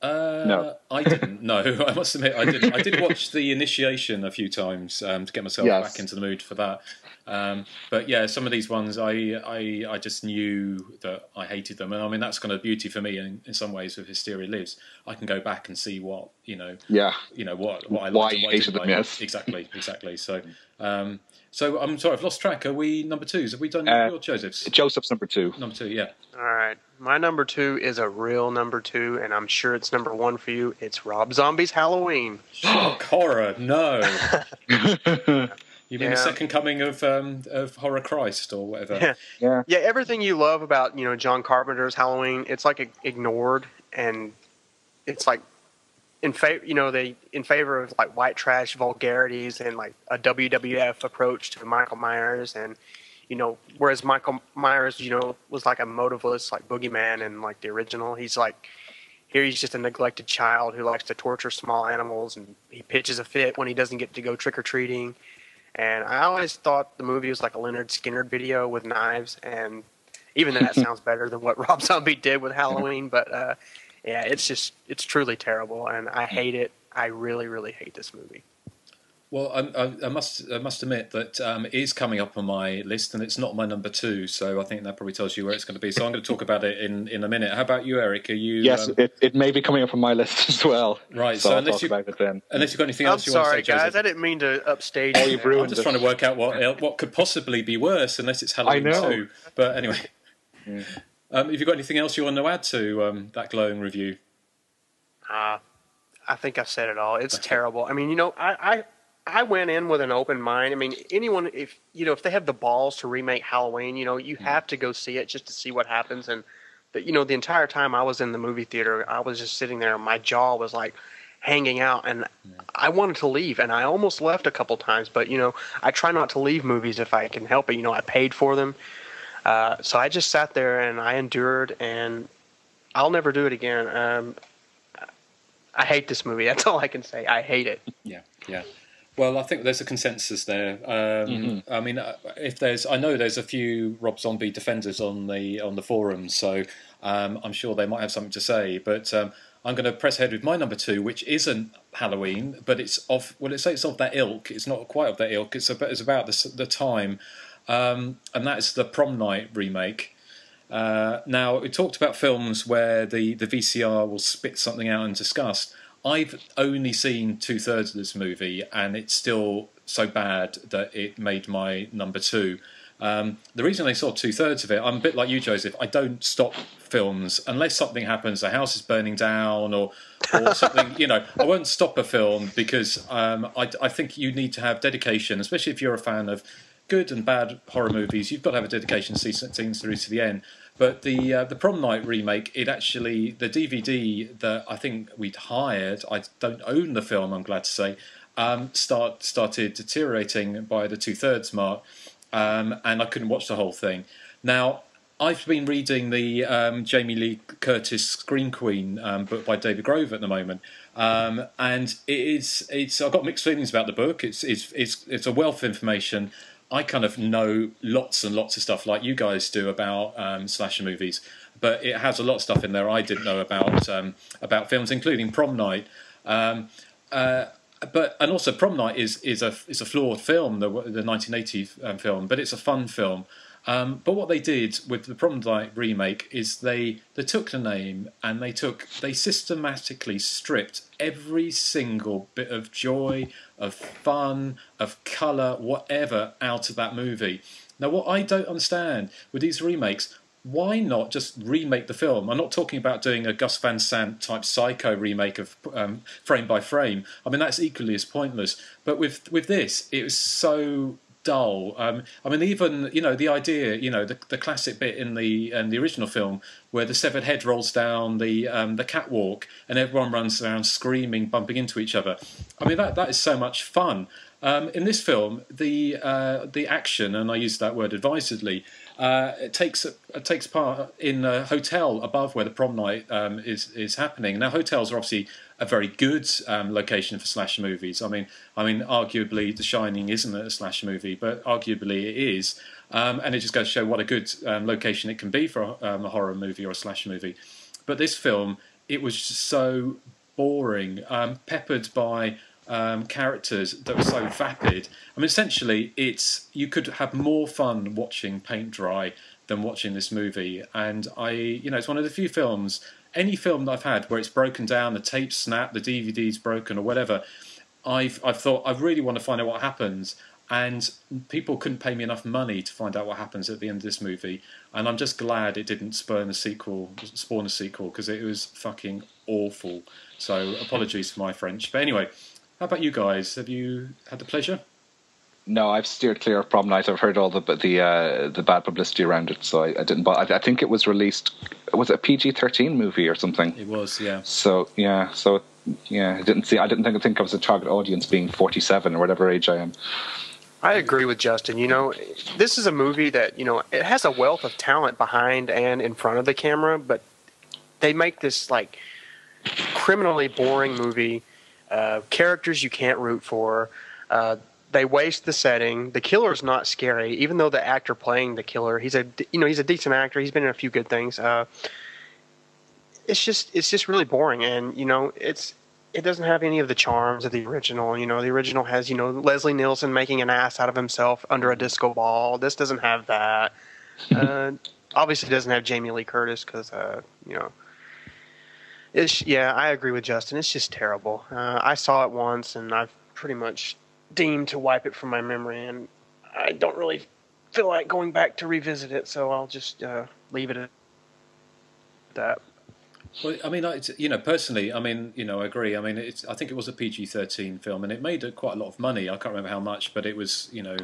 Uh, No. I didn't. No, I must admit, I did. I did watch the initiation a few times um, to get myself Yes. back into the mood for that. Um, but yeah, some of these ones, I, I, I just knew that I hated them, and I mean that's kind of beauty for me. In, in some ways, with Hysteria Lives, I can go back and see what you know, Yeah. you know what what I Why liked and you hated them, yes. exactly, exactly. So, um, so I'm sorry, I've lost track. Are we number twos? Have we done Uh, your Joseph's? Joseph's number two. Number two, yeah. All right. My number two is a real number two, and I'm sure it's number one for you. It's Rob Zombie's Halloween. Shock horror, no. You mean the second coming of um, of Horror Christ or whatever? Yeah. Yeah, everything you love about you know John Carpenter's Halloween, it's like ignored, and it's like in favor, you know, they in favor of like white trash vulgarities and like a WWF approach to Michael Myers, and you know, whereas Michael Myers, you know, was like a motiveless like boogeyman and like the original, he's like here he's just a neglected child who likes to torture small animals, and he pitches a fit when he doesn't get to go trick or treating. And I always thought the movie was like a Lynyrd Skynyrd video with knives, and even though that sounds better than what Rob Zombie did with Halloween. But uh, yeah, it's just it's truly terrible, and I hate it. I really, really hate this movie. Well, I, I, I must I must admit that um, it is coming up on my list, and it's not my number two. So I think that probably tells you where it's going to be. So I'm going to talk about it in, in a minute. How about you, Erik? Are you Yes, um, it, it may be coming up on my list as well. Right, So, so I'll unless talk you- about it then. unless you've got anything I'm else you want sorry, to say, guys. Joseph? I didn't mean to upstage Oh, you. you've ruined I'm just it. trying to work out what what could possibly be worse, unless it's Halloween know. two. But anyway, um, have you got anything else you want to add to um, that glowing review? Uh, I think I've said it all. It's terrible. I mean, you know, I, I I went in with an open mind. I mean, anyone if you know if they have the balls to remake Halloween, you know, you have to go see it just to see what happens. And the, you know, the entire time I was in the movie theater, I was just sitting there. My jaw was like hanging out, and I wanted to leave, and I almost left a couple times. But you know, I try not to leave movies if I can help it. You know, I paid for them. Uh, so I just sat there and I endured, and I'll never do it again. Um, I hate this movie. That's all I can say. I hate it. Yeah, yeah. Well, I think there's a consensus there. Um, Mm-hmm. I mean, uh, if there's, I know there's a few Rob Zombie defenders on the on the forums, so um, I'm sure they might have something to say. But um, I'm going to press ahead with my number two, which isn't Halloween, but it's of well, let's say it's of that ilk. It's not quite of that ilk. It's about it's about the the time, um, and that's the Prom Night remake. Uh, now we talked about films where the, the VCR will spit something out in disgust. I've only seen two thirds of this movie, and it's still so bad that it made my number two. Um, the reason I saw two thirds of it, I'm a bit like you, Joseph. I don't stop films unless something happens, the house is burning down, or or something. you know, I won't stop a film because um, I, I think you need to have dedication, especially if you're a fan of good and bad horror movies. You've got to have a dedication to see things through to the end. But the uh, the Prom Night remake, it actually the DVD that I think we'd hired. I don't own the film. I'm glad to say. Um, start started deteriorating by the two thirds mark, um, and I couldn't watch the whole thing. Now I've been reading the um, Jamie Lee Curtis Screen Queen um, book by David Grove at the moment, um, and it is it's I've got mixed feelings about the book. It's it's it's it's a wealth of information. I kind of know lots and lots of stuff like you guys do about um, slasher movies, but it has a lot of stuff in there I didn't know about um, about films, including Prom Night. Um, uh, but and also Prom Night is is a is a flawed film, the the 1980 um, film, but it's a fun film. Um, but what they did with the Prom Night remake is they they took the name and they took they systematically stripped every single bit of joy, of fun, of colour, whatever out of that movie. Now, what I don't understand with these remakes, why not just remake the film? I'm not talking about doing a Gus Van Sant type Psycho remake of um, frame by frame. I mean, that's equally as pointless. But with with this, it was so dull. Um, I mean, even you know the idea, you know, the, the classic bit in the in the original film where the severed head rolls down the um, the catwalk and everyone runs around screaming, bumping into each other. I mean, that that is so much fun. Um, in this film, the uh, the action, and I use that word advisedly, uh, it takes it takes part in a hotel above where the prom night um, is is happening. Now, hotels are obviously a very good um, location for slasher movies. I mean, I mean, arguably, The Shining isn't a slasher movie, but arguably it is, um, and it just goes to show what a good um, location it can be for um, a horror movie or a slasher movie. But this film, it was just so boring, um, peppered by um, characters that were so vapid. I mean, essentially, it's you could have more fun watching paint dry than watching this movie. And I, you know, it's one of the few films, any film that I've had where it's broken down, the tape snapped, the DVD's broken, or whatever. I've I've thought I really want to find out what happens. And people couldn't pay me enough money to find out what happens at the end of this movie, and I'm just glad it didn't spurn a sequel, spawn a sequel, because it was fucking awful. So apologies for my French, but anyway, how about you guys? Have you had the pleasure? No, I've steered clear of prom night. I've heard all the the uh, the bad publicity around it, so I, I didn't. But I, I think it was released. Was it a PG thirteen movie or something? It was, yeah. So yeah, so yeah, I didn't see. I didn't think. I think I was a target audience being forty seven or whatever age I am. I agree with Justin. You know, this is a movie that, you know, it has a wealth of talent behind and in front of the camera, but they make this like criminally boring movie. Uh, characters you can't root for. Uh, they waste the setting. The killer's not scary, even though the actor playing the killer, he's a you know he's a decent actor. He's been in a few good things. Uh, it's just it's just really boring, and you know it's it doesn't have any of the charms of the original. You know, the original has you know Leslie Nielsen making an ass out of himself under a disco ball. This doesn't have that. uh, obviously, doesn't have Jamie Lee Curtis because uh, you know. It's, yeah, I agree with Justin. It's just terrible. Uh, I saw it once, and I've pretty much deemed to wipe it from my memory, and I don't really feel like going back to revisit it. So I'll just uh, leave it at that. Well, I mean, I, you know, personally, I mean, you know, I agree. I mean, it's, I think it was a PG-13 film, and it made quite a lot of money. I can't remember how much, but it was, you know,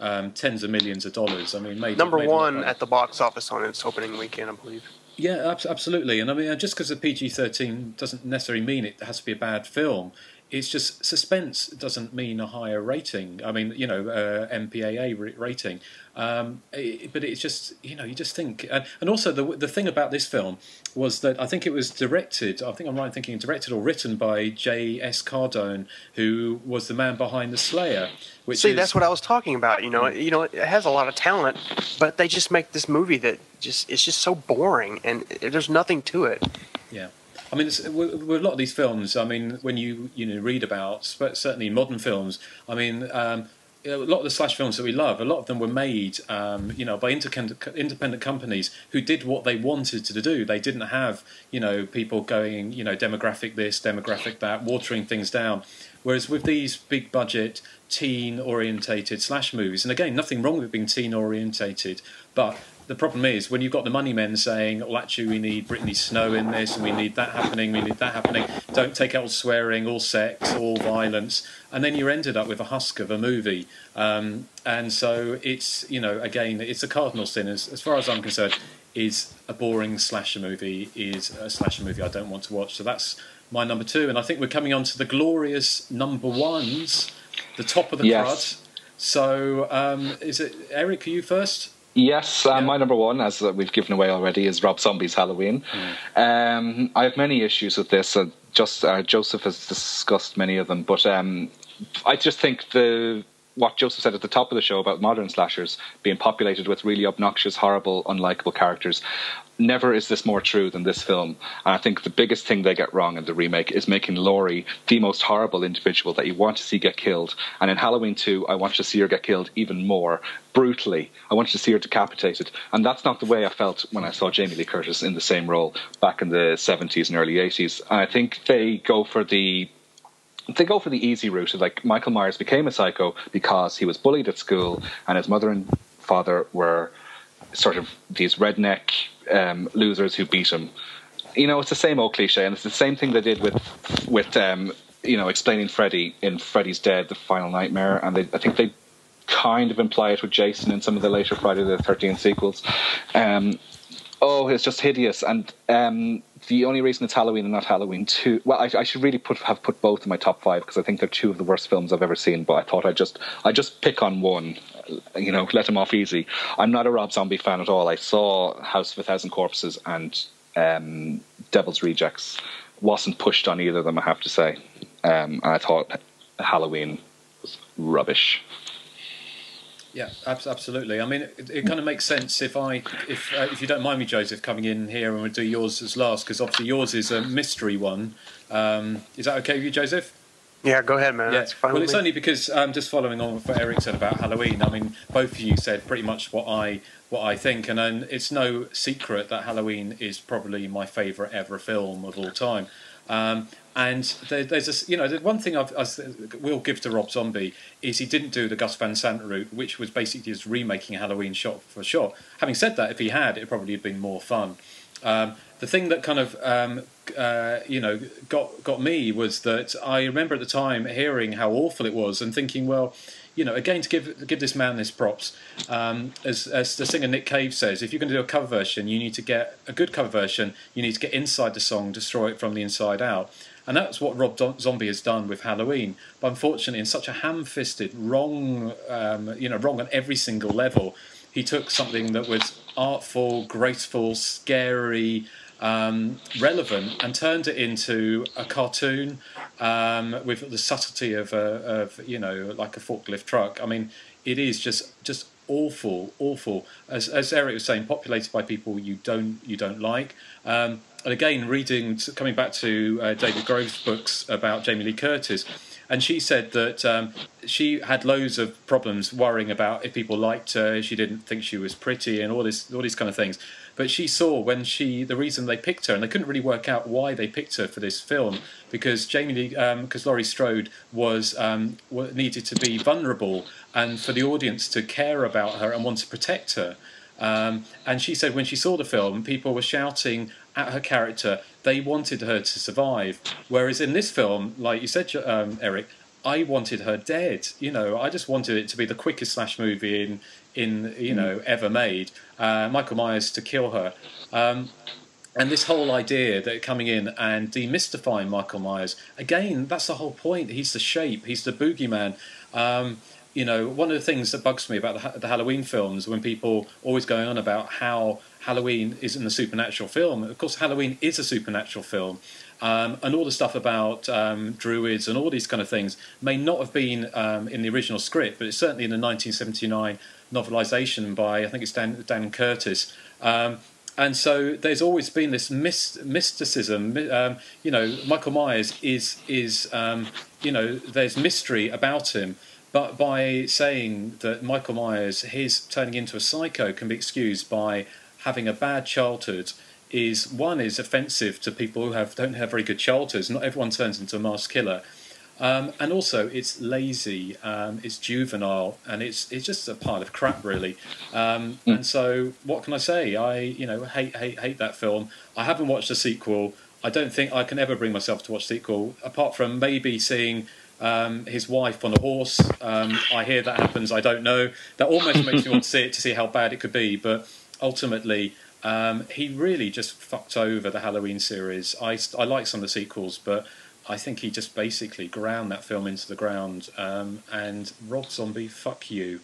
um, tens of millions of dollars. I mean, made Number made a lot of one at the box office on its opening weekend, I believe. Yeah, abs- absolutely. And I mean, uh, just because a PG thirteen doesn't necessarily mean it has to be a bad film. It's just suspense doesn't mean a higher rating. I mean, you know, uh, MPAA rating. Um, it- but it's just, you know, you just think, and, and also the the thing about this film was that I think it was directed. I think I'm right in thinking directed or written by J. S. Cardone, who was the man behind the Slayer. Which See, is, that's what I was talking about. You know, you know, it has a lot of talent, but they just make this movie that just it's just so boring, and there's nothing to it. Yeah, I mean, with, with a lot of these films, I mean, when you you know read about, sp- certainly modern films, I mean. Um, a lot of the slash films that we love, a lot of them were made, um, you know, by intercon- independent companies who did what they wanted to do. They didn't have, you know, people going, you know, demographic this, demographic that, watering things down. Whereas with these big budget, teen orientated slash movies, and again, nothing wrong with being teen orientated, but the problem is when you've got the money men saying, well, actually, we need Brittany Snow in this, and we need that happening, we need that happening. Don't take out all swearing, all sex, all violence, and then you're ended up with a husk of a movie. Um, and so it's, you know, again, it's a cardinal sin as, as far as I'm concerned. Is a boring slasher movie is a slasher movie I don't want to watch. So that's my number two, and I think we're coming on to the glorious number ones, the top of the Yes. crud. So um, is it Erik? Are you first? Yes, uh, Yeah. my number one, as uh, we've given away already, is Rob Zombie's Halloween. Um, I have many issues with this. Uh, just uh, Joseph has discussed many of them, but um, I just think the what Joseph said at the top of the show about modern slashers being populated with really obnoxious, horrible, unlikable characters. Never is this more true than this film. And I think the biggest thing they get wrong in the remake is making Laurie the most horrible individual that you want to see get killed. And in Halloween 2, I want to see her get killed even more brutally. I want to see her decapitated. And that's not the way I felt when I saw Jamie Lee Curtis in the same role back in the 70s and early 80s. And I think they go for the they go for the easy route. Of like Michael Myers became a psycho because he was bullied at school, and his mother and father were sort of these redneck um, losers who beat him. You know, it's the same old cliche, and it's the same thing they did with with um, you know explaining Freddy in Freddy's Dead: The Final Nightmare, and they, I think they kind of imply it with Jason in some of the later Friday the Thirteenth sequels. Um, oh, it's just hideous, and um, the only reason it's Halloween and not Halloween two. Well, I, I should really put have put both in my top five because I think they're two of the worst films I've ever seen. But I thought I just I just pick on one, you know, let him off easy. I'm not a Rob Zombie fan at all. I saw House of a Thousand Corpses and um, Devil's Rejects. Wasn't pushed on either of them, I have to say. Um, and I thought Halloween was rubbish. Yeah, abs- absolutely. I mean, it, it kind of makes sense if I, if uh, if you don't mind me, Joseph, coming in here and we'll do yours as last because obviously yours is a mystery one. Um, is that okay with you, Joseph? Yeah, go ahead, man. Yeah. Well, it's only because um, just following on what Erik said about Halloween. I mean, both of you said pretty much what I what I think, and then it's no secret that Halloween is probably my favourite ever film of all time. Um, and there, there's this, you know, the one thing I've, I will give to Rob Zombie is he didn't do the Gus Van Sant route, which was basically just remaking Halloween shot for shot. Having said that, if he had, it probably have been more fun. Um, the thing that kind of um, uh, you know got got me was that I remember at the time hearing how awful it was and thinking, well, you know, again to give give this man his props, um, as as the singer Nick Cave says, if you're going to do a cover version, you need to get a good cover version. You need to get inside the song, destroy it from the inside out. And that's what Rob Zombie has done with Halloween. But unfortunately, in such a ham-fisted, wrong, um, you know, wrong on every single level, he took something that was artful, graceful, scary, um, relevant, and turned it into a cartoon um, with the subtlety of, a, of you know, like a forklift truck. I mean, it is just just awful, awful. As as Erik was saying, populated by people you don't you don't like. Um, and again, reading coming back to uh, David Grove's books about Jamie Lee Curtis. And she said that um, she had loads of problems worrying about if people liked her. She didn't think she was pretty and all this, all these kind of things. But she saw when she the reason they picked her, and they couldn't really work out why they picked her for this film because Jamie Lee, because Laurie Strode was um, needed to be vulnerable and for the audience to care about her and want to protect her. Um, and she said when she saw the film, people were shouting at her character. They wanted her to survive. Whereas in this film, like you said, um, Erik, I wanted her dead. You know, I just wanted it to be the quickest slash movie in in you know ever made. Uh, Michael Myers to kill her. Um, and this whole idea that coming in and demystifying Michael Myers again, that's the whole point. He's the shape. He's the boogeyman. Um, you know, one of the things that bugs me about the, the Halloween films when people always going on about how Halloween isn't a supernatural film. Of course, Halloween is a supernatural film. Um, and all the stuff about um, druids and all these kind of things may not have been um, in the original script, but it's certainly in the 1979 novelization by I think it's Dan, Dan Curtis. Um, and so there's always been this myst- mysticism. Um, you know, Michael Myers is is um, you know there's mystery about him. But by saying that Michael Myers, his turning into a psycho, can be excused by having a bad childhood, is one is offensive to people who have don't have very good childhoods. Not everyone turns into a mass killer. Um, and also, it's lazy, um, it's juvenile, and it's it's just a pile of crap, really. Um, Mm. And so, what can I say? I you know hate hate hate that film. I haven't watched the sequel. I don't think I can ever bring myself to watch the sequel, apart from maybe seeing um, his wife on a horse. Um, I hear that happens. I don't know. That almost makes me want to see it to see how bad it could be. But ultimately, um, he really just fucked over the Halloween series. I I like some of the sequels, but I think he just basically ground that film into the ground. Um, and Rob Zombie, fuck you.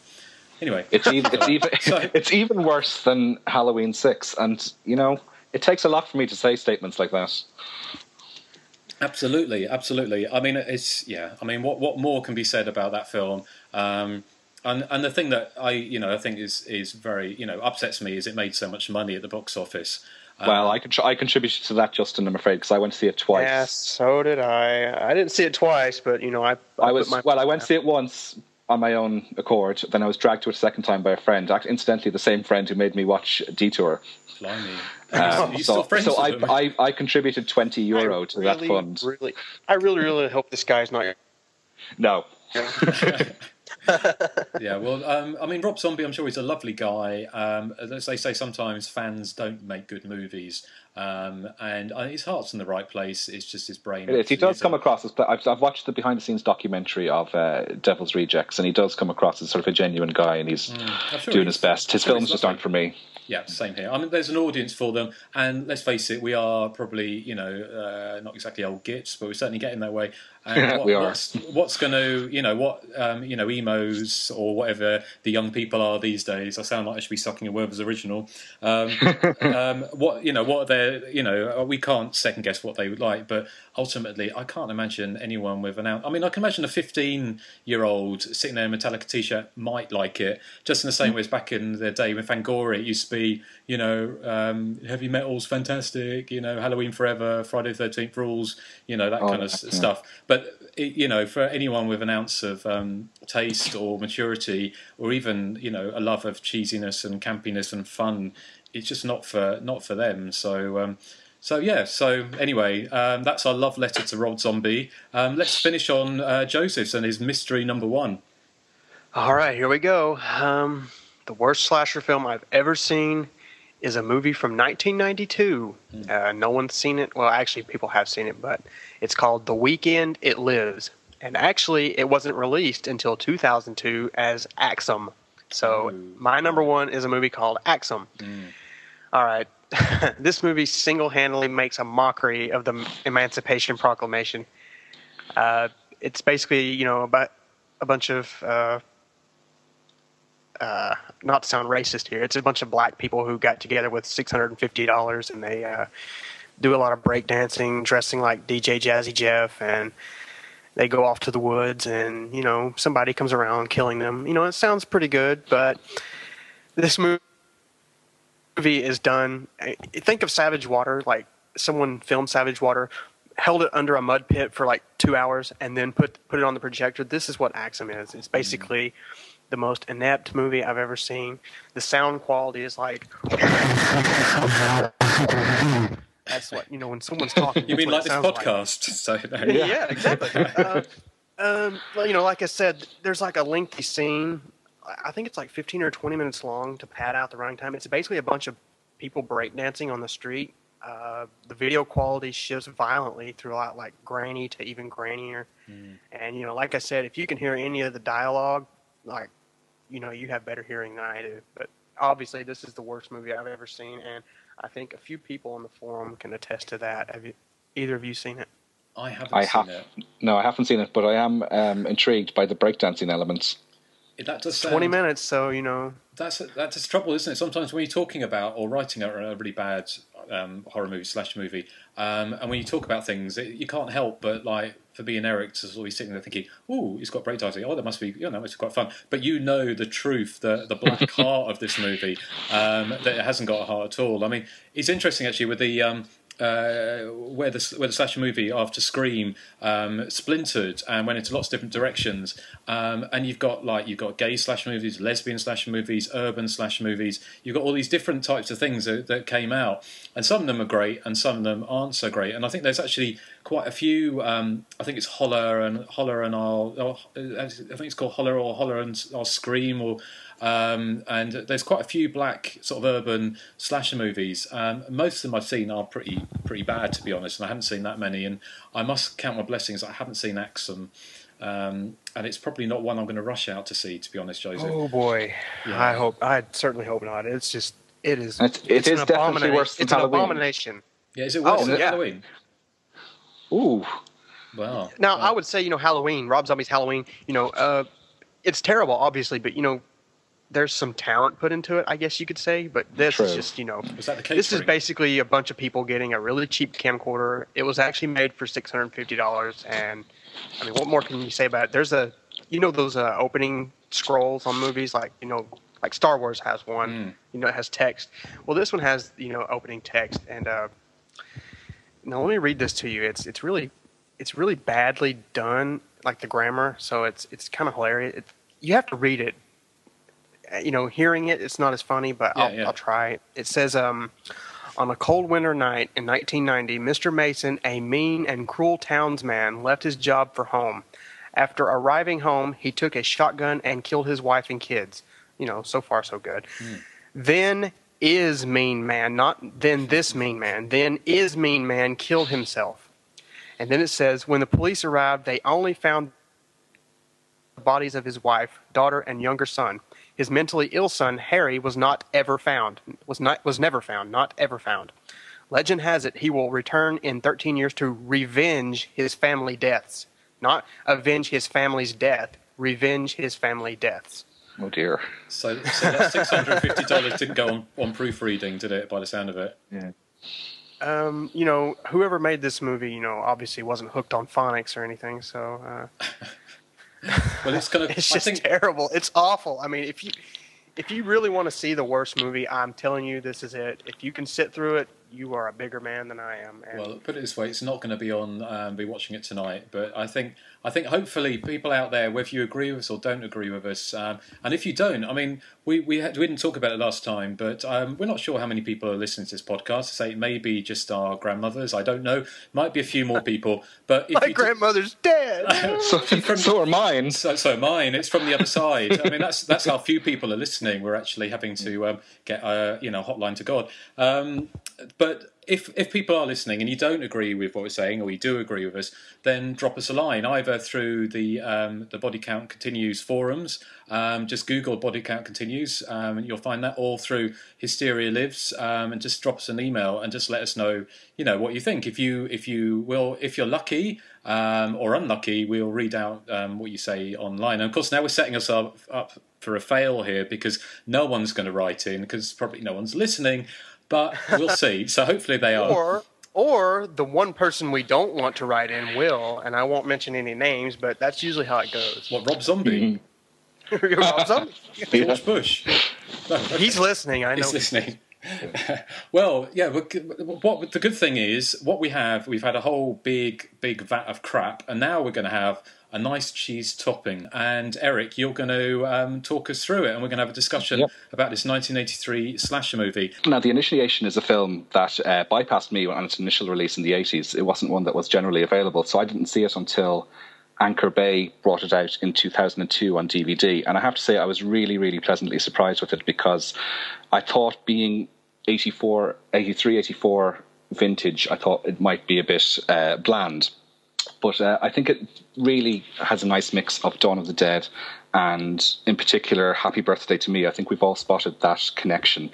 Anyway, It's even it's even So- it's even worse than Halloween Six, and you know it takes a lot for me to say statements like that. Absolutely, absolutely. I mean, it's yeah. I mean, what what more can be said about that film? Um, and and the thing that I you know I think is is very you know upsets me is it made so much money at the box office. Um, well, I contr- I contributed to that, Justin. I'm afraid because I went to see it twice. Yeah, so did I. I didn't see it twice, but you know, I. I put was my- well. I went to see it once on my own accord. Then I was dragged to it a second time by a friend. Incidentally, the same friend who made me watch Detour. Blimey. Um, Are still so so with I, him? I I contributed twenty euro I to that fund. Really, I really, really hope this guy's not. No, yeah, well, um, I mean, Rob Zombie, I'm sure he's a lovely guy. Um, as they say, sometimes fans don't make good movies, um, and uh, his heart's in the right place. It's just his brain. It is. He does come across as. I've, I've watched the behind the scenes documentary of uh, Devil's Rejects, and he does come across as sort of a genuine guy, and he's I'm sure doing he's- his best. His sure films just aren't for me. Yeah, same here. I mean, there's an audience for them, and let's face it, we are probably, you know, uh, not exactly old gits, but we're certainly getting that way. And what, We are. What's, what's going to, you know, what, um, you know, emos or whatever the young people are these days. I sound like I should be sucking a Werther's original. Um, um, what, you know, what are their, you know, we can't second guess what they would like, but ultimately, I can't imagine anyone with an out. I mean, I can imagine a 15 year old sitting there in a Metallica t shirt might like it, just in the same way as back in the day with Fangoria, it used to be, you know, um, heavy metal's fantastic, you know, Halloween Forever, Friday the 13th rules, you know, that Oh, kind of yeah. stuff. But, it, you know, for anyone with an ounce of um, taste or maturity, or even, you know, a love of cheesiness and campiness and fun, it's just not for not for them. So, um, so yeah. So anyway, um, that's our love letter to Rob Zombie. Um, let's finish on uh, Joseph's and his mystery number one. All right, here we go. Um, the worst slasher film I've ever seen is a movie from 1992. Uh, no one's seen it. Well, actually, people have seen it, but it's called The Weekend It Lives. And actually, it wasn't released until 2002 as Axe'Em. So, Ooh. my number one is a movie called Axe'Em. All right. this movie single handedly makes a mockery of the Emancipation Proclamation. Uh, it's basically, you know, about a bunch of uh, uh, not to sound racist here, it's a bunch of black people who got together with six hundred and fifty dollars, and they uh, do a lot of breakdancing, dressing like DJ Jazzy Jeff, and they go off to the woods, and you know somebody comes around killing them. You know, it sounds pretty good, but this movie is done. Eh, think of Savage Water, like someone filmed Savage Water, held it under a mud pit for like two hours, and then put put it on the projector. This is what Axe'Em is. It's mm-hmm. basically the most inept movie I've ever seen. The sound quality is like. That's what you know when someone's talking. You mean like this sounds like. podcast? So no. Yeah, exactly. uh, um, well, you know, like I said, there's like a lengthy scene. I- I think it's like 15 or 20 minutes long to pad out the running time. It's basically a bunch of people breakdancing on the street. Uh, the video quality shifts violently throughout, like grainy to even grainier. And you know, like I said, if you can hear any of the dialogue, like you know, you have better hearing than I do. But obviously this is the worst movie I've ever seen, and I think a few people on the forum can attest to that. Have you, either of you seen it? I haven't I seen have it. no, I haven't seen it, but I am um, intrigued by the breakdancing elements. That does sound, Twenty minutes, so you know. That's that's the trouble, isn't it? Sometimes when you're talking about or writing a, a really bad um, horror movie slash movie, um, and when you talk about things, it, you can't help but like for being Erik to sort of be sitting there thinking, "Oh, he's got breakdancing. Oh, that must be you know, that must be quite fun." But you know the truth, the the black heart of this movie, um, that it hasn't got a heart at all. I mean, it's interesting actually with the. Um, uh, where the where the slasher movie after Scream um, splintered and went into lots of different directions, um, and you've got like you've got gay slasher movies, lesbian slasher movies, urban slasher movies. You've got all these different types of things that, that came out, and some of them are great, and some of them aren't so great. And I think there's actually quite a few. Um, I think it's Holler and Holler and I'll. Oh, I think it's called Holler or Holler and I'll Scream or. Um, and there's quite a few black sort of urban slasher movies. Um, most of them I've seen are pretty pretty bad, to be honest, and I haven't seen that many. And I must count my blessings. I haven't seen Axe'Em, um, and it's probably not one I'm going to rush out to see, to be honest, Joseph. Oh boy, Yeah. I hope. I certainly hope not. It's just. It is. It's- it it's is an definitely abomina- worse than It's an abomination. Yeah, is it worse Oh, than yeah. Halloween? Ooh, Wow. Now, I would say, you know, Halloween, Rob Zombie's Halloween, you know, uh, it's terrible, obviously, but, you know, there's some talent put into it, I guess you could say. But this is just, you know, Was that the this is basically a bunch of people getting a really cheap camcorder. It was actually made for $650. And, I mean, what more can you say about it? There's a, you know, those uh, opening scrolls on movies, like, you know, like Star Wars has one, Mm. you know, it has text. Well, this one has, you know, opening text. And, uh, now let me read this to you. It's, it's really it's really badly done, like the grammar. So it's it's kind of hilarious. It, you have to read it. Uh, You know, hearing it, it's not as funny, but Yeah, I'll, yeah. I'll try. It says, um, on a cold winter night in 1990, Mr. Mason, a mean and cruel townsman, left his job for home. After arriving home, he took a shotgun and killed his wife and kids. You know, so far so good. Then is mean man, not then this mean man. Then is mean man killed himself. And then it says, when the police arrived, they only found the bodies of his wife, daughter, and younger son. His mentally ill son, Harry, was not ever found. Was not was never found. Not ever found. Legend has it he will return in 13 years to revenge his family deaths, not avenge his family's death. Revenge his family deaths. oh dear. So, so that six hundred and fifty dollars didn't go on, on proofreading, did it? By the sound of it. Yeah. Um, you know, whoever made this movie, you know, obviously wasn't hooked on phonics or anything, so uh, Well, it's. It's I just think terrible. It's awful. I mean, if you if you really want to see the worst movie, I'm telling you, this is it. If you can sit through it, you are a bigger man than I am. And Well, put it this way: it's not going to be on. Um, be watching it tonight, but I think I think hopefully people out there, whether you agree with us or don't agree with us, um, and if you don't, I mean, we we, had, we didn't talk about it last time, but um, we're not sure how many people are listening to this podcast. Say it may be just our grandmothers. I don't know. Might be a few more people, but if my you do- grandmother's dead. So, so are mine. So, so mine. It's from the other side. I mean, that's that's how few people are listening. We're actually having to um, get a you know hotline to God. But if if people are listening and you don't agree with what we're saying, or you do agree with us, then drop us a line either through the um, the Body Count Continues forums. Um, just Google Body Count Continues, um, and you'll find that, or through Hysteria Lives, um, and just drop us an email and just let us know, you know, what you think. If you if you will, if you're lucky um, or unlucky, we'll read out um, what you say online. And of course, now we're setting ourselves up for a fail here because no one's going to write in because probably no one's listening. But we'll see. So hopefully they are. or or the one person we don't want to write in will, and I won't mention any names, but that's usually how it goes. What Rob Zombie, mm-hmm. Rob Zombie? George Bush. No. He's listening. I know. He's listening. well, yeah. But what the good thing is, what we have, we've had a whole big, big vat of crap, and now we're going to have a nice cheese topping. And Erik, you're going to um, talk us through it, and we're going to have a discussion Yep. about this 1983 slasher movie. Now, The Initiation is a film that uh, bypassed me on its initial release in the 80s. It wasn't one that was generally available, so I didn't see it until Anchor Bay brought it out in 2002 on DVD. And I have to say, I was really, really pleasantly surprised with it because I thought being 84, 83, 84 vintage, I thought it might be a bit uh, bland. But uh, I think it really has a nice mix of Dawn of the Dead and in particular, Happy Birthday to Me. I think we've all spotted that connection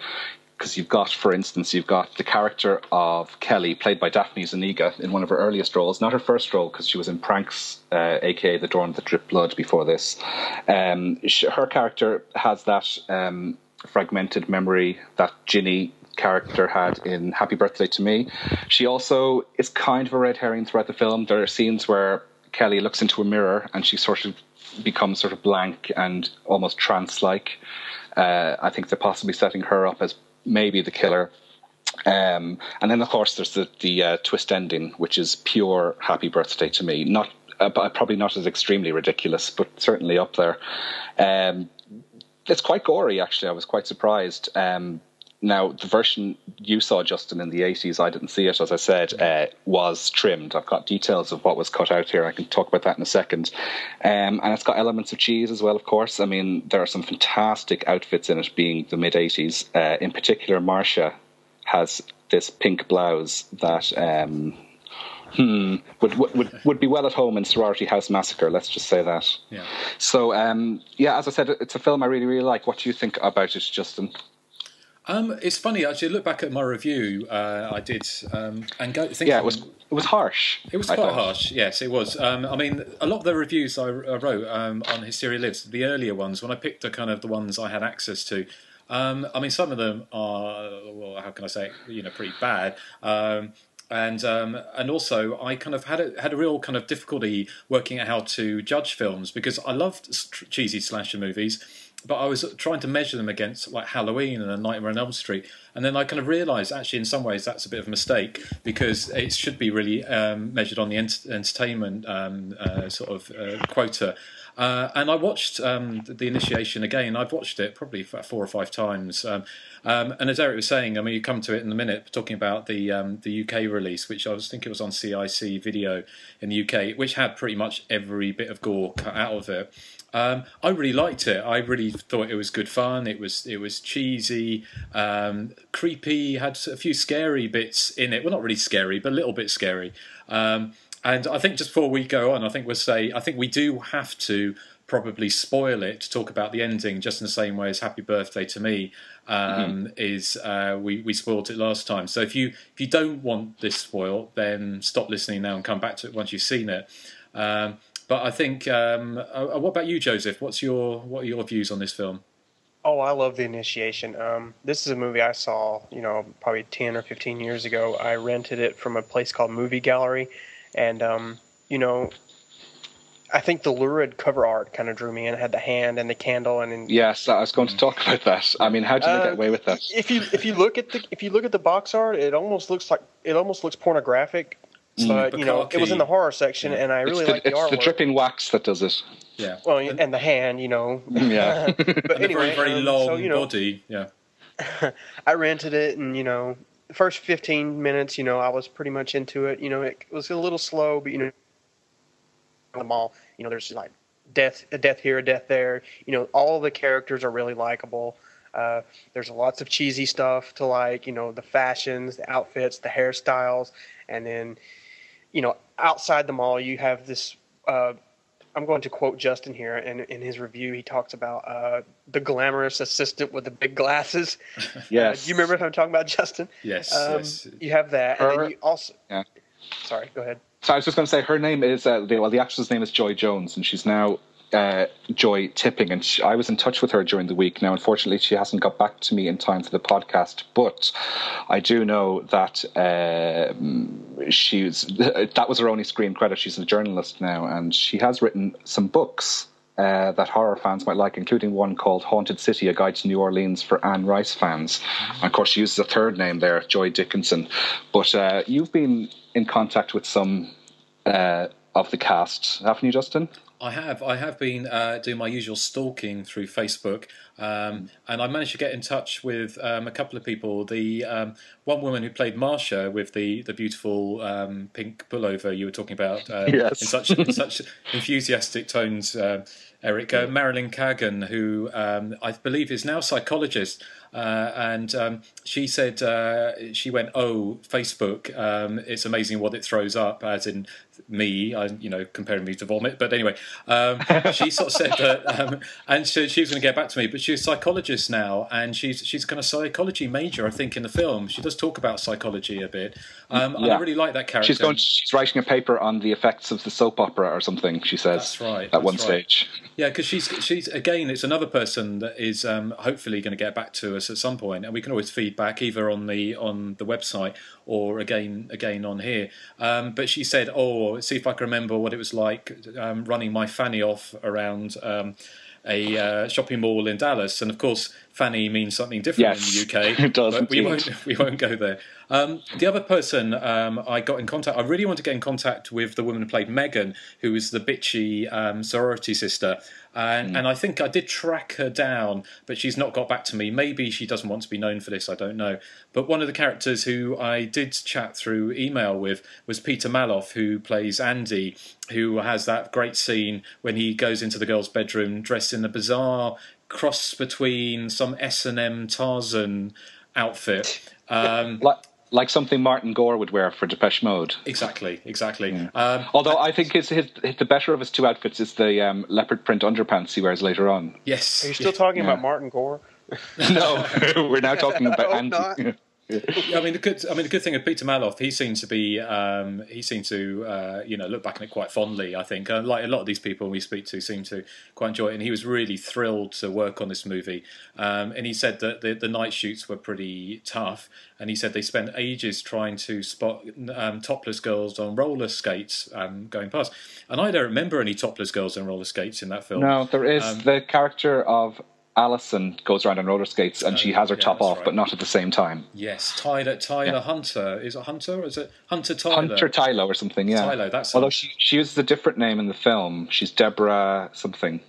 because you've got, for instance, you've got the character of Kelly, played by Daphne Zuniga in one of her earliest roles, not her first role because she was in Pranks, uh, aka The Dorm That Dripped Blood, before this. Um, she, her character has that um, fragmented memory that Ginny character had in Happy Birthday to Me. She also is kind of a red herring throughout the film. There are scenes where Kelly looks into a mirror and she sort of becomes sort of blank and almost trance like. Uh, I think they're possibly setting her up as maybe the killer. Um, and then, of course, there's the, the uh, twist ending, which is pure happy birthday to me. Not uh, probably not as extremely ridiculous, but certainly up there. Um, it's quite gory, actually. I was quite surprised. Um, now, the version you saw, Justin, in the 80s, I didn't see it, as I said, uh, was trimmed. I've got details of what was cut out here. I can talk about that in a second. Um, and it's got elements of cheese as well, of course. I mean, there are some fantastic outfits in it, being the mid 80s. Uh, in particular, Marcia has this pink blouse that. Um, Hmm, would, would would be well at home in Sorority House Massacre. Let's just say that. Yeah. So, um, yeah, as I said, it's a film I really, really like. What do you think about it, Justin? Um, it's funny actually. Look back at my review uh, I did, um, and go think. Yeah, it was it was harsh. It was quite harsh. Yes, it was. Um, I mean, a lot of the reviews I, I wrote um, on Hysteria Lives, the earlier ones, when I picked the kind of the ones I had access to. Um, I mean, some of them are, well, how can I say, it, you know, pretty bad. Um, and um, and also I kind of had a, had a real kind of difficulty working out how to judge films because I loved cheesy slasher movies, but I was trying to measure them against like Halloween and A Nightmare on Elm Street, and then I kind of realised actually in some ways that's a bit of a mistake because it should be really um, measured on the ent- entertainment um, uh, sort of uh, quota. Uh, and I watched um, the initiation again. I've watched it probably four or five times. Um, um, and as Erik was saying, I mean, you come to it in a minute, talking about the um, the UK release, which I was thinking was on CIC Video in the UK, which had pretty much every bit of gore cut out of it. Um, I really liked it. I really thought it was good fun. It was it was cheesy, um, creepy. Had a few scary bits in it. Well, not really scary, but a little bit scary. Um, and I think just before we go on, I think we'll say I think we do have to probably spoil it to talk about the ending, just in the same way as Happy Birthday to Me um, mm-hmm. is uh, we we spoiled it last time. So if you if you don't want this spoil, then stop listening now and come back to it once you've seen it. Um, but I think, um, uh, what about you, Joseph? What's your what are your views on this film? Oh, I love the initiation. Um, this is a movie I saw, you know, probably ten or fifteen years ago. I rented it from a place called Movie Gallery, and um, you know, I think the lurid cover art kind of drew me in. It had the hand and the candle, and, and yes, I was going to talk about that. I mean, how did uh, they get away with that? If you if you look at the if you look at the box art, it almost looks like it almost looks pornographic. Mm. But you know, it was in the horror section, yeah. and I really like the, the artwork. It's the dripping wax that does it. Yeah. Well, and, and the hand, you know. Yeah. but anyway, very, very um, long so, you know, body. Yeah. I rented it, and you know, first fifteen minutes, you know, I was pretty much into it. You know, it was a little slow, but you know, the mall, you know, there's like death, a death here, a death there. You know, all the characters are really likable. Uh, there's lots of cheesy stuff to like, you know, the fashions, the outfits, the hairstyles, and then, you know, outside the mall, you have this. Uh, I'm going to quote Justin here, and in his review, he talks about uh, the glamorous assistant with the big glasses. Yes. Uh, do you remember if I'm talking about Justin? Yes. Um, yes. You have that, Her, and then you also. Yeah. Sorry. Go ahead. So I was just going to say her name is uh, the, well, the actress's name is Joy Jones, and she's now uh, Joy Tipping, and she, I was in touch with her during the week. Now, unfortunately, she hasn't got back to me in time for the podcast, but I do know that uh, she's that was her only screen credit. She's a journalist now, and she has written some books. Uh, that horror fans might like, including one called Haunted City, A Guide to New Orleans for Anne Rice fans. And of course, she uses a third name there, Joy Dickinson. But uh, you've been in contact with some uh, of the cast, haven't you, Justin? I have. I have been uh, doing my usual stalking through Facebook. Um, and I managed to get in touch with um, a couple of people. The um, one woman who played Marcia with the the beautiful um, pink pullover you were talking about uh, Yes. in such in such enthusiastic tones, uh, Erik uh, Marilyn Kagan, who um, I believe is now a psychologist. Uh, and um, she said uh, she went, "Oh, Facebook! Um, it's amazing what it throws up." As in me, I, you know, comparing me to vomit. But anyway, um, she sort of said that, um, and so she was going to get back to me. But she's a psychologist now, and she's she's kind of psychology major, I think, in the film. She does talk about psychology a bit, um, and I really like that character. She's going. She's writing a paper on the effects of the soap opera or something. She says. That's right, At that's one right. stage. Yeah, because she's she's again, it's another person that is um, hopefully going to get back to us at some point, and we can always feedback either on the on the website or again again on here. Um, but she said, "Oh, see if I can remember what it was like um, running my fanny off around." A uh, shopping mall in Dallas, and of course, fanny means something different Yes, in the UK. it does but we won't we won't go there. Um, the other person um, I got in contact, I really want to get in contact with the woman who played Megan, who was the bitchy um, sorority sister. And, Hmm. and I think I did track her down, but she's not got back to me. Maybe she doesn't want to be known for this, I don't know. But one of the characters who I did chat through email with was Peter Maloff, who plays Andy, who has that great scene when he goes into the girl's bedroom dressed in a bizarre cross between some S&M Tarzan outfit. Um, Like, like something Martin Gore would wear for Depeche Mode. exactly, exactly. Um, Although I think his, his, the better of his two outfits is the um, leopard print underpants he wears later on. yes. Are you still talking about Martin Gore? No, we're now talking about Andy. Not. I mean, the good. I mean, the good thing of Peter Maloff, he seemed to be, um, he seemed to, uh, you know, look back on it quite fondly. I think, uh, like a lot of these people we speak to, seem to quite enjoy it, and he was really thrilled to work on this movie. Um, and he said that the, the night shoots were pretty tough, and he said they spent ages trying to spot um, topless girls on roller skates um, going past. And I don't remember any topless girls on roller skates in that film. No, there is Um, the character of Alison goes around on roller skates and she oh, has her yeah, top off, right. but not at the same time. Yes, Tyler Tyler Yeah. Hunter is it Hunter? Or is it Hunter Tyler? Hunter Tylo or something, yeah. Tylo, that's Although she she uses a different name in the film. She's Deborah something.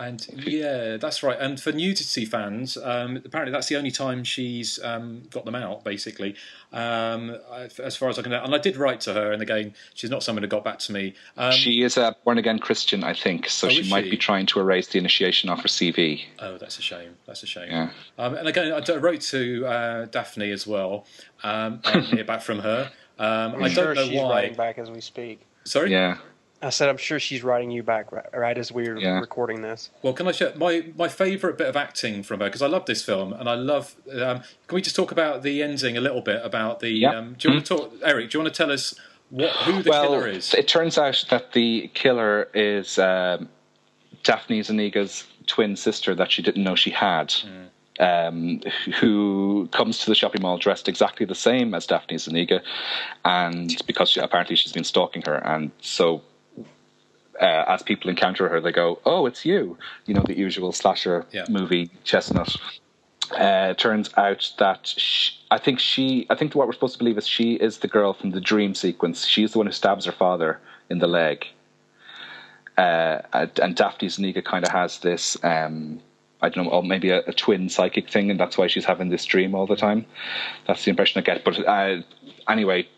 And yeah, that's right. And for nudity fans, um, apparently that's the only time she's um, got them out, basically, um, as far as I can know. And I did write to her, and again, she's not someone who got back to me. Um, she is a born again Christian, I think, so Oh, she might she? be trying to erase the initiation off her CV. oh, that's a shame. That's a shame. Yeah. Um, and again, I wrote to uh, Daphne as well. Um, I didn't hear back from her. Um, I'm I sure don't know she's why. writing back as we speak. Sorry. Yeah. I said I'm sure she's writing you back right, right as we're Yeah. recording this. Well, can I share my, my favourite bit of acting from her? Because I love this film, and I love. Um, can we just talk about the ending a little bit? About the. Yeah. Um, do you want to talk, Erik? Do you want to tell us what who the well, killer is? it turns out that the killer is um, Daphne Zuniga's twin sister that she didn't know she had. Um, who comes to the shopping mall dressed exactly the same as Daphne Zuniga, and because she, apparently she's been stalking her, and so uh, as people encounter her, they go, "Oh, it's you!" You know, the usual slasher Yeah. movie chestnut. Uh, turns out that sh I think she, I think what we're supposed to believe is she is the girl from the dream sequence. She's the one who stabs her father in the leg. Uh, and and Daphne Zuniga kind of has this, um, I don't know, maybe a, a twin psychic thing, and that's why she's having this dream all the time. That's the impression I get. But uh, anyway,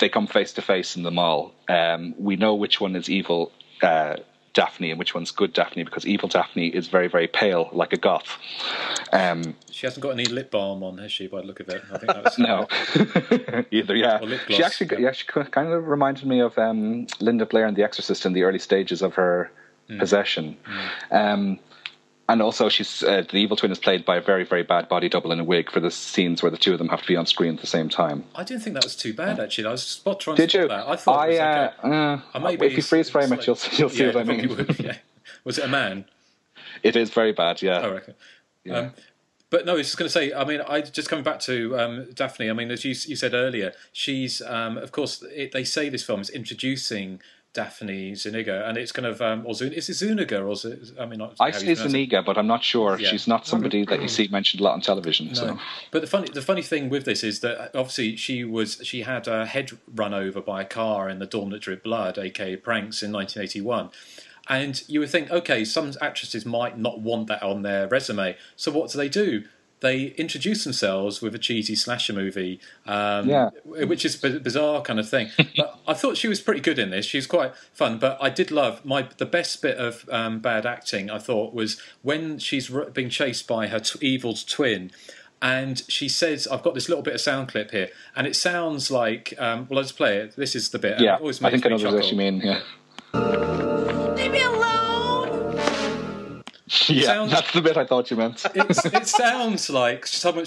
they come face to face in the mall. Um, we know which one is evil uh, Daphne and which one's good Daphne because evil Daphne is very, very pale, like a goth. Um, She hasn't got any lip balm on, has she? By the look of it, I think that was no, either. Yeah, she actually, yeah. yeah, she kind of reminded me of um, Linda Blair in The Exorcist in the early stages of her Hmm. possession. Um, and also, she's uh, the evil twin is played by a very, very bad body double in a wig for the scenes where the two of them have to be on screen at the same time. I didn't think that was too bad actually. I was spot trying Did to you? that. I thought it was I, okay. uh, uh, I maybe if you freeze frame it, you'll you'll see yeah, what I mean. would, yeah. Was it a man? It is very bad. Yeah. I reckon. Um, but no, I was just going to say. I mean, I just coming back to um, Daphne. I mean, as you, you said earlier, she's um, of course it, they say this film is introducing Daphne Zuniga, and it's kind of um, or Zun- is it Zuniga or is it, I mean, not I say it. Zuniga, but I'm not sure. Yeah. She's not somebody that you see mentioned a lot on television. So But the funny the funny thing with this is that obviously she was she had her head run over by a car in the Dorm That Dripped Blood, aka Pranks, in 1981. And you would think, okay, some actresses might not want that on their resume. So what do they do? They introduce themselves with a cheesy slasher movie, um, Yeah. which is a bizarre kind of thing. but I thought she was pretty good in this. She was quite fun. But I did love my the best bit of um, bad acting. I thought was when she's r- being chased by her t- evil twin. And she says, "I've got this little bit of sound clip here, and it sounds like. Um, well, let's play it. This is the bit. and Yeah, it always I makes think I me know what you mean. Yeah, Leave me alone! yeah, Sounds- that's the bit I thought you meant. It sounds like someone,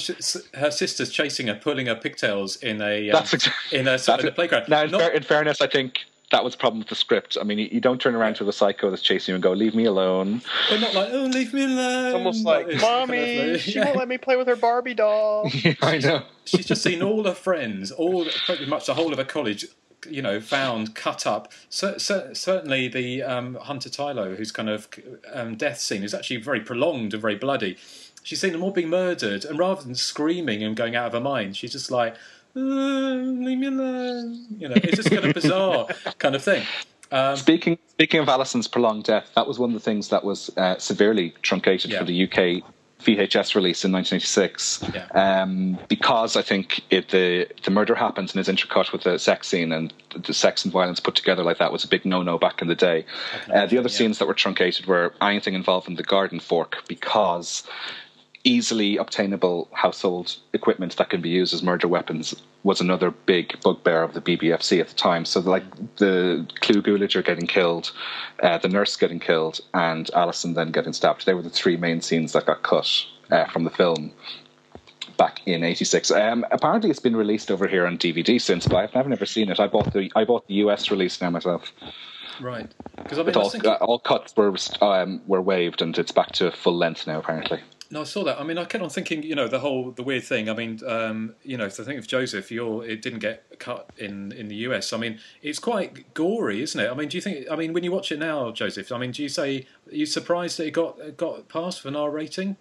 her sister's chasing her, pulling her pigtails in a um, That's exactly in a, That's in a playground. Now, in, Not- fair, in fairness, I think that was a problem with the script. I mean, you, you don't turn around to the psycho that's chasing you and go, "Leave me alone." They're not like, oh, leave me alone. It's almost like, It's kind of mommy, like- she yeah. won't let me play with her Barbie doll. I know. She's just seen all her friends, all pretty much the whole of her college, you know, found cut up. So, so, certainly the um, Hunter Tylo, whose kind of um, death scene is actually very prolonged and very bloody. She's seen them all being murdered, and rather than screaming and going out of her mind, she's just like, "Uh, leave me alone. You know, it's just kind of bizarre kind of thing. Um, Speaking speaking of Alison's prolonged death, that was one of the things that was uh, severely truncated Yeah. for the UK VHS release in 1986, Yeah. um, because I think it, the the murder happens and is intercut with a sex scene, and the sex and violence put together like that was a big no no back in the day. Uh, the other yeah. scenes that were truncated were anything involving the garden fork, because easily obtainable household equipment that can be used as murder weapons was another big bugbear of the BBFC at the time. So, like the Clu Gulager getting killed, uh, the nurse getting killed, and Alison then getting stabbed. They were the three main scenes that got cut uh, from the film back in '86. Um, apparently, it's been released over here on DVD since, but I've never, never seen it. I bought the I bought the US release now myself. right. Because all, thinking, uh, all cuts were um, were waived, and it's back to full length now. Apparently. No, I saw that. I mean, I kept on thinking, you know, the whole the weird thing. I mean, um, you know, if I think of Joseph, you're it didn't get cut in in the US. I mean, it's quite gory, isn't it? I mean, do you think? I mean, when you watch it now, Joseph, I mean, do you say are you surprised that it got got passed for an R rating?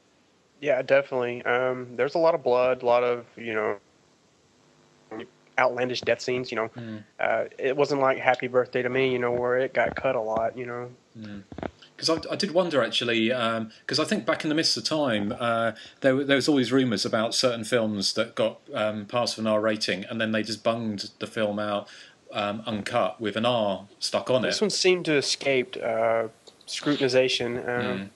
Yeah, definitely. Um, there's a lot of blood, a lot of you know outlandish death scenes. You know, uh, it wasn't like Happy Birthday to Me. You know, where it got cut a lot. You know, Because I, I did wonder actually, because I think back in the midst of time, uh, there, there was all these rumours about certain films that got um, passed for an R rating, and then they just bunged the film out um, uncut with an R stuck on this it. This one seemed to escape uh, scrutinization. Um,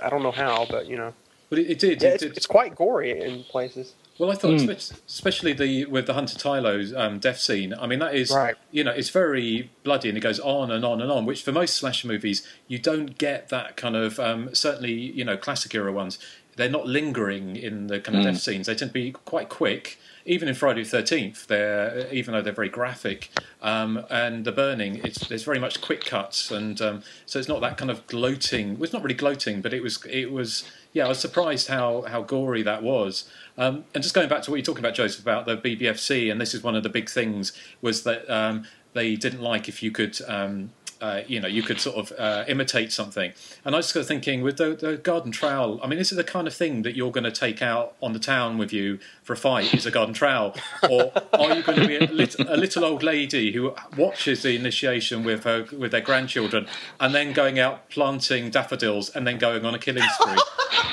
I don't know how, but you know, But it, it did. yeah, it it's, did. it's quite gory in places. Well, I thought, spe- especially the with the Hunter Tylo um, death scene. I mean, that is, Right. you know, it's very bloody and it goes on and on and on. Which for most slasher movies, you don't get that kind of. Um, certainly, you know, classic era ones, they're not lingering in the kind of death scenes. They tend to be quite quick. Even in Friday the Thirteenth, they're even though they're very graphic, um, and the burning, it's there's very much quick cuts, and um, so it's not that kind of gloating. Well, it's not really gloating, but it was it was. Yeah, I was surprised how how gory that was. Um, and just going back to what you're talking about, Joseph, about the BBFC, and this is one of the big things was that um, they didn't like if you could, um, uh, you know, you could sort of uh, imitate something. And I was just thinking with the, the garden trowel. I mean, is it the kind of thing that you're going to take out on the town with you for a fight? Is a garden trowel, or are you going to be a little, a little old lady who watches the initiation with her with their grandchildren, and then going out planting daffodils and then going on a killing spree?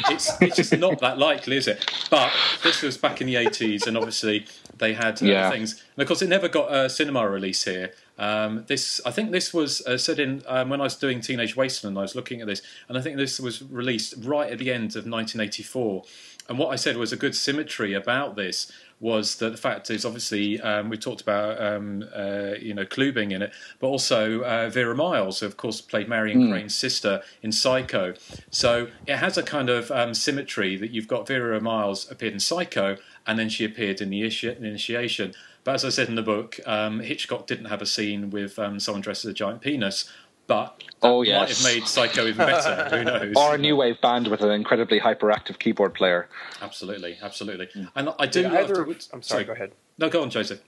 it's it's just not that likely, is it? But this was back in the eighties, and obviously they had uh, Yeah. things. And of course, it never got a cinema release here. Um, this, I think, this was uh, said in um, when I was doing Teenage Wasteland. I was looking at this, and I think this was released right at the end of 1984. And what I said was a good symmetry about this was that the fact is obviously um, we talked about um, uh, you know Clu being in it, but also uh, Vera Miles, who of course played Marion Crane's sister in Psycho. So it has a kind of um, symmetry that you've got Vera Miles appeared in Psycho, and then she appeared in the Initiation. But as I said in the book, um, Hitchcock didn't have a scene with um, someone dressed as a giant penis, but that Oh, might have made Psycho even better. Who knows? Or a new wave band with an incredibly hyperactive keyboard player. Absolutely, absolutely. And I do. Did either, to, I'm sorry. Go ahead. No, go on, Joseph.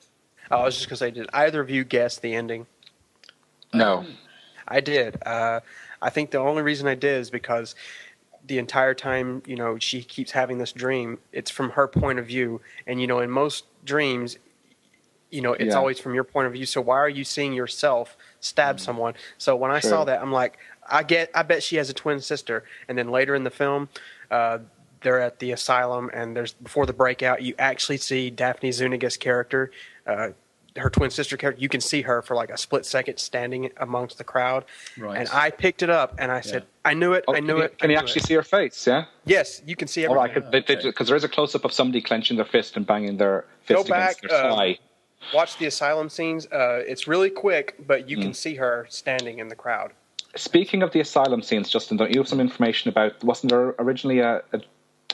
Oh, I was just gonna say, did either of you guess the ending? No. I did. Uh, I think the only reason I did is because the entire time, you know, she keeps having this dream. It's from her point of view, and you know, in most dreams, you know, it's Yeah. always from your point of view. So why are you seeing yourself stab someone. So when I saw that, I'm like, I get, I bet she has a twin sister. And then later in the film, uh, they're at the asylum, and there's before the breakout, you actually see Daphne Zuniga's character, uh, her twin sister character. You can see her for like a split second standing amongst the crowd. Right. And I picked it up, and I said, I knew it, Oh, I knew can you, it. Can I you actually it. see her face? Yeah. Yes, you can see All everything. right, because okay. there is a close up of somebody clenching their fist and banging their Go fist back, against their uh, thigh. Watch the asylum scenes. Uh, it's really quick, but you can see her standing in the crowd. Speaking of the asylum scenes, Justin, don't you have some information about? Wasn't there originally a, a,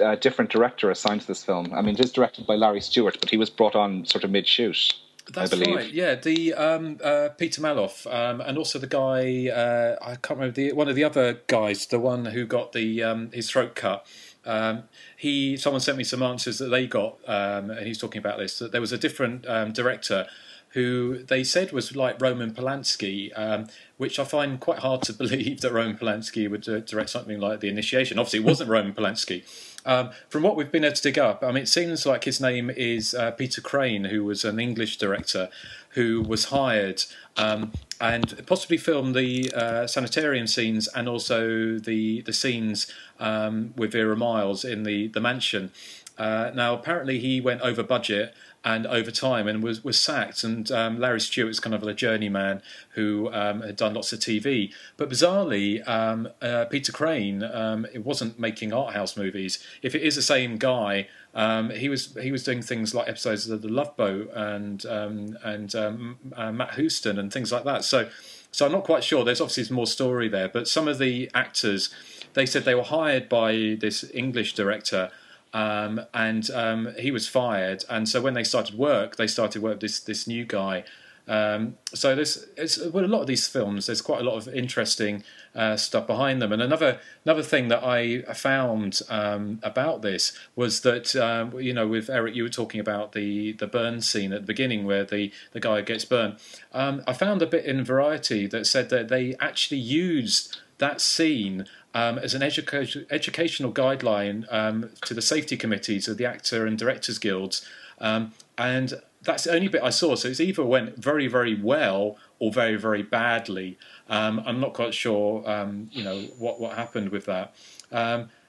a different director assigned to this film? I mean, it is directed by Larry Stewart, but he was brought on sort of mid shoot. That's I believe. right. Yeah, the um, uh, Peter Maloff, um, and also the guy uh, I can't remember the one of the other guys, the one who got the um, his throat cut. Um, he someone sent me some answers that they got, um, and he's talking about this. That there was a different um, director who they said was like Roman Polanski, um, which I find quite hard to believe that Roman Polanski would uh, direct something like The Initiation. Obviously, it wasn't Roman Polanski. Um, from what we've been able to dig up, I mean, it seems like his name is uh, Peter Crane, who was an English director who was hired um, and possibly filmed the uh, sanitarium scenes and also the the scenes um, with Vera Miles in the the mansion. Uh, now, apparently, he went over budget and over time and was, was sacked. And um, Larry Stewart's kind of a journeyman who um, had done lots of TV. But bizarrely, um, uh, Peter Crane, um, it wasn't making art house movies. If it is the same guy, um, he was he was doing things like episodes of The Love Boat and um, and uh, Matt Houston and things like that. So. So I'm not quite sure. There's obviously more story there, but some of the actors, they said they were hired by this English director, um, and um, he was fired. And so when they started work, they started work with this this new guy. Um, so there's it's, well, a lot of these films. There's quite a lot of interesting uh, stuff behind them. And another another thing that I found um, about this was that um, you know with Erik, you were talking about the the burn scene at the beginning where the the guy gets burned. Um, I found a bit in Variety that said that they actually used that scene um, as an educa- educational guideline um, to the safety committees of the actor and directors guilds, um, and that's the only bit I saw. So it's either went very very well or very very badly. Um, I'm not quite sure, um, you know, what what happened with that.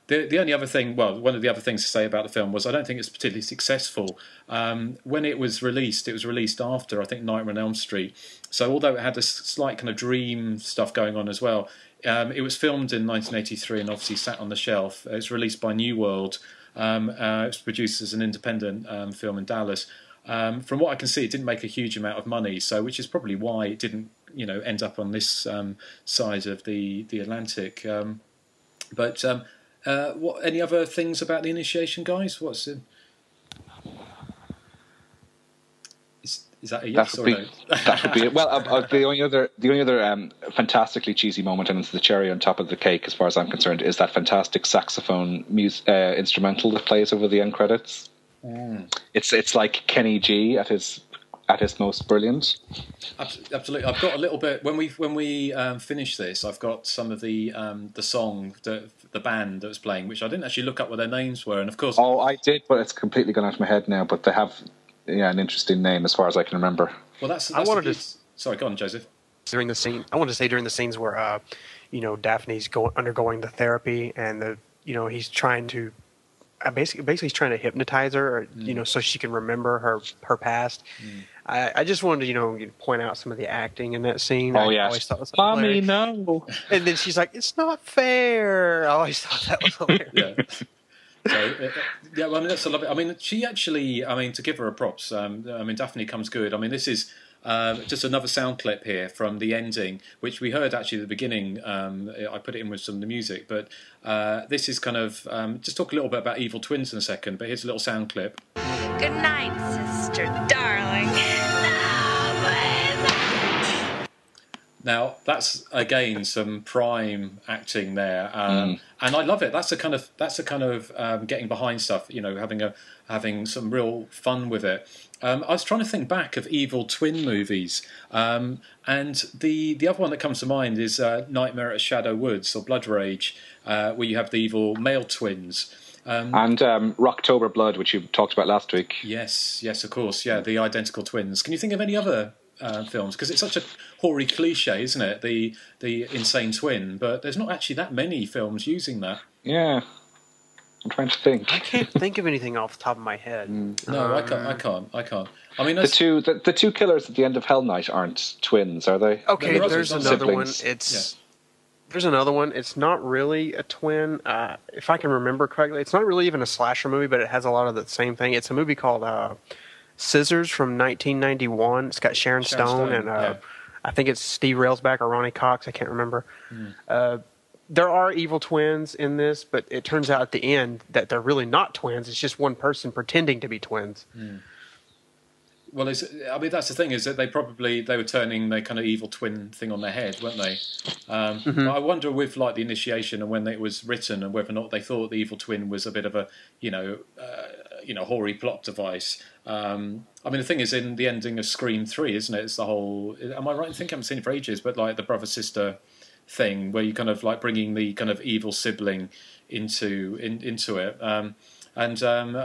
The the only other thing, well, one of the other things to say about the film was I don't think it's particularly successful. Um, when it was released, it was released after I think Nightmare on Elm Street. So although it had this slight kind of dream stuff going on as well, um, it was filmed in 1983 and obviously sat on the shelf. It was released by New World. Um, uh, it was produced as an independent um, film in Dallas. Um, from what I can see, it didn't make a huge amount of money, so which is probably why it didn't, you know, end up on this um, side of the the Atlantic. But um, uh, what? Any other things about the initiation, guys? What's in? Is, is that a yes or be no? that would be it. Well, uh, uh, the only other the only other um, fantastically cheesy moment, and it's the cherry on top of the cake, as far as I'm concerned, is that fantastic saxophone mus- uh, instrumental that plays over the end credits. It's it's like Kenny G at his at his most brilliant. Absolutely, I've got a little bit when we when we um, finish this. I've got some of the um, the song the the band that was playing, which I didn't actually look up what their names were, and of course, Oh, I did, but it's completely gone out of my head now. But they have yeah an interesting name as far as I can remember. well, that's, I wanted the to- Sorry, go on, Joseph. during the scene. I want to say during the scenes where, uh, you know, Daphne's going undergoing the therapy, and the you know he's trying to, uh, basically basically he's trying to hypnotize her, or, Mm. you know, so she can remember her her past. I, I just wanted to you know point out some of the acting in that scene. Oh I yes, always thought it was mommy, hilarious. no. And then she's like, "It's not fair." I always thought that was hilarious. Yeah. So uh, yeah, well, I mean that's a lot. I mean, she actually. I mean, to give her a props. Um, I mean, Daphne comes good. I mean, this is. Um, just another sound clip here from the ending, which we heard actually at the beginning. Um, I put it in with some of the music, but uh, this is kind of um, just talk a little bit about Evil Twins in a second. But here's a little sound clip. Good night, sister darling. Now that's again some prime acting there, um, and I love it. That's a kind of that's a kind of um, getting behind stuff. You know, having a having some real fun with it. Um, I was trying to think back of evil twin movies, um, and the the other one that comes to mind is uh, Nightmare at Shadow Woods or Blood Rage, uh, where you have the evil male twins. Um, And um, Rocktober Blood, which you talked about last week. yes, yes, of course, yeah, the identical twins. Can you think of any other uh, films because it's such a hoary cliche, isn't it? The the insane twin, but there's not actually that many films using that. Yeah. I'm trying to think. I can't think of anything off the top of my head. No, I can't. I can't. I can't. I mean, The two the, the two killers at the end of Hell Night aren't twins, are they? Okay, They're there's brothers, another one. siblings. It's there's another one. It's not really a twin. Uh, if I can remember correctly, it's not really even a slasher movie, but it has a lot of the same thing. It's a movie called uh, Scissors from 1991. It's got Sharon, Sharon Stone, Stone, and uh, yeah. I think it's Steve Railsback or Ronnie Cox. I can't remember. Uh, there are evil twins in this, but it turns out at the end that they're really not twins. It's just one person pretending to be twins. Well, it's, I mean, that's the thing is that they probably they were turning their kind of evil twin thing on their head, weren't they? Um, Mm-hmm. I wonder with like the initiation and when it was written and whether or not they thought the evil twin was a bit of a you know uh, you know hoary plot device. Um, I mean, the thing is, in the ending of Scream Three, isn't it? It's the whole. Am I right? I think I haven't seen it for ages, but like the brother sister thing where you kind of like bringing the kind of evil sibling into in, into it. Um, and um,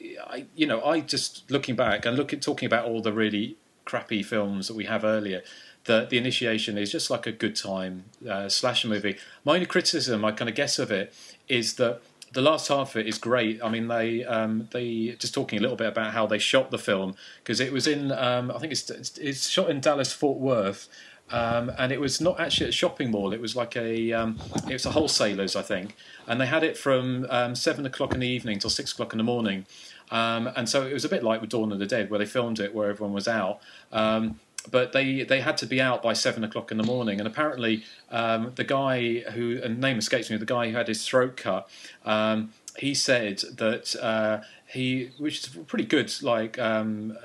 I, you know, I just looking back and looking talking about all the really crappy films that we have earlier. The, the initiation is just like a good time uh, slasher movie. My only criticism, I kind of guess of it, is that the last half of it is great. I mean, they um, they just talking a little bit about how they shot the film because it was in um, I think it's, it's it's shot in Dallas Fort Worth. Um, and it was not actually a shopping mall. It was like a um, it was a wholesalers, I think, and they had it from um, seven o'clock in the evening till six o'clock in the morning. Um, and so it was a bit like with Dawn of the Dead, where they filmed it where everyone was out. Um, but they, they had to be out by seven o'clock in the morning. And apparently, um, the guy who, and name escapes me, the guy who had his throat cut, he said that uh, he, which is a pretty good, like,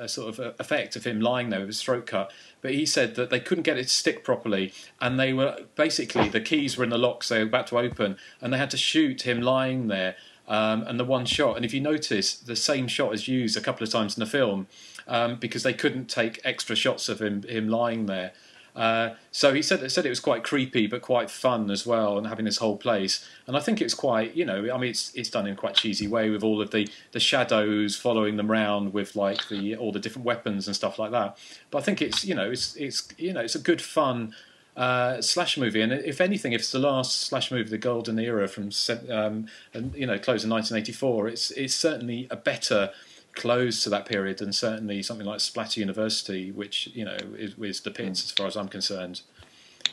sort of effect of him lying there with his throat cut. But he said that they couldn't get it to stick properly, and they were basically the keys were in the locks they were about to open, and they had to shoot him lying there. Um, and the one shot, and if you notice, the same shot is used a couple of times in the film um, because they couldn't take extra shots of him him lying there. Uh, so he said said it was quite creepy, but quite fun as well, and having this whole place. And I think it's quite, you know, I mean, it's it's done in quite cheesy way with all of the the shadows following them round with like the all the different weapons and stuff like that. But I think it's you know it's it's you know it's a good fun uh, slash movie, and if anything, if it's the last slash movie of the golden era from um, and you know close in 1984, it's it's certainly a better close to that period than certainly something like Splatter University, which you know is, is the pits as far as I'm concerned.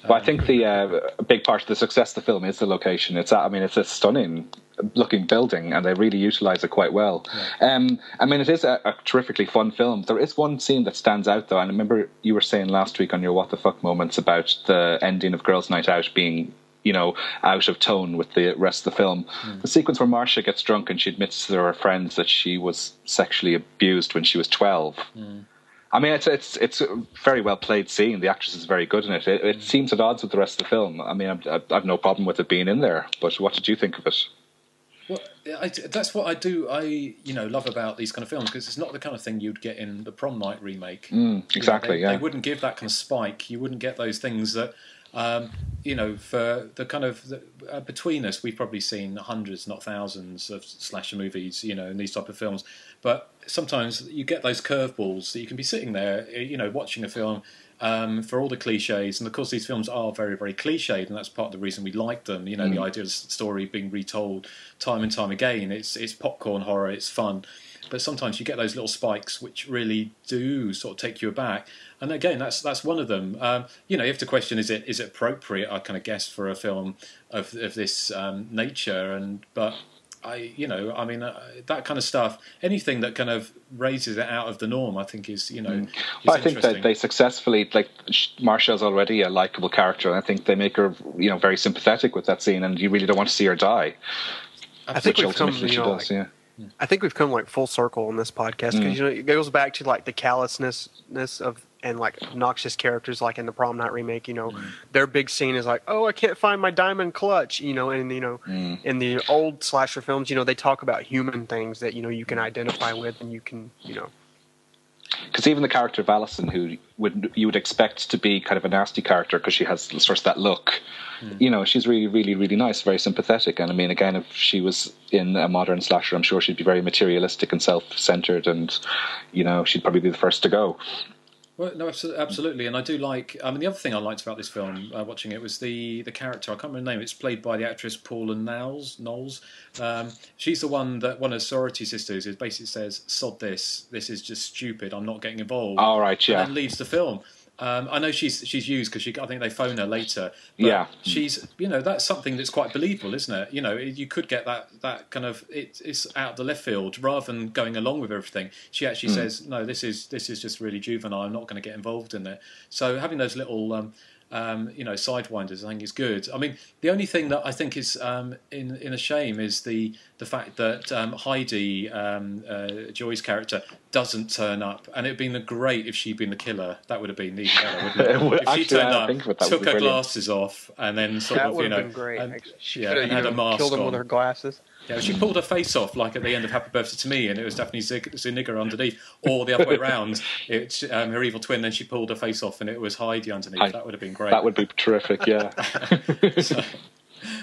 But I think the uh, big part of the success of the film is the location. It's I mean it's a stunning looking building, and they really utilize it quite well. Um, I mean it is a, a terrifically fun film. There is one scene that stands out though, and I remember you were saying last week on your what the fuck moments about the ending of Girls' Night Out being. You know, out of tone with the rest of the film. Hmm. The sequence where Marcia gets drunk and she admits to her friends that she was sexually abused when she was twelve. Hmm. I mean, it's it's it's a very well played scene. The actress is very good in it. It, it hmm. seems at odds with the rest of the film. I mean, I've, I've no problem with it being in there. But what did you think of it? Well, I, that's what I do. I you know love about these kind of films because it's not the kind of thing you'd get in the Prom Night remake. You know, exactly, they, yeah. They wouldn't give that kind of spike. You wouldn't get those things that. Um, you know, for the kind of the, uh, between us, we've probably seen hundreds, not thousands, of slasher movies. You know, in these type of films. But sometimes you get those curveballs that you can be sitting there, you know, watching a film um, for all the cliches. And of course, these films are very, very cliched, and that's part of the reason we like them. You know, the idea of the story being retold time and time again. It's it's popcorn horror. It's fun. But sometimes you get those little spikes which really do sort of take you aback. And again, that's that's one of them. Um, you know, you have to question: is it is it appropriate? I kind of guess for a film of of this um, nature. And but I, you know, I mean, uh, that kind of stuff. Anything that kind of raises it out of the norm, I think, is you know, is Well, I think that interesting. they successfully like Sh- Marcia's already a likable character, and I think they make her you know very sympathetic with that scene, and you really don't want to see her die. I think which we've come, ultimately you she know, does. yeah. I think we've come like full circle in this podcast because mm. you know it goes back to like the callousness of and like obnoxious characters like in the Prom Night remake. You know, mm. their big scene is like, oh, I can't find my diamond clutch. You know, and you know, mm. in the old slasher films, you know, they talk about human things that you know you can identify with and you can you know. Because even the character of Alison, who would you would expect to be kind of a nasty character because she has sort of that look, hmm. you know, she's really, really, really nice, very sympathetic. And I mean, again, if she was in a modern slasher, I'm sure she'd be very materialistic and self-centered, and you know, she'd probably be the first to go. Well, no, absolutely, and I do like. I mean, the other thing I liked about this film, uh, watching it, was the the character. I can't remember the name. It's played by the actress Paula Knowles. Knowles. Um, she's the one that one of the sorority sisters is basically says, "Sod this. This is just stupid. I'm not getting involved." All right, yeah. And then leaves the film. Um, I know she's she's used because I think they phone her later. But Yeah. she's you know that's something that's quite believable, isn't it? You know, you could get that that kind of it, it's out the left field rather than going along with everything. She actually says, "No, this is this is just really juvenile. I'm not going to get involved in it." So having those little um, um, you know sidewinders, I think is good. I mean, the only thing that I think is um, in in a shame is the the fact that um, Heidi um, uh, Joy's character doesn't turn up, and it'd been great if she'd been the killer. That would have been even better, wouldn't it? It would- if she actually, turned now I up, think of it, that would took be her brilliant. glasses off, and then sort That of you know, been great. and- She yeah, and had a even mask killed him on. with her glasses. Yeah, she pulled her face off like at the end of Happy Birthday to Me, and it was definitely Zig- Zuniga underneath, or the other way around. It's um, her evil twin. Then she pulled her face off, and it was Heidi underneath. Hi- that would have been great. That would be terrific. Yeah. So-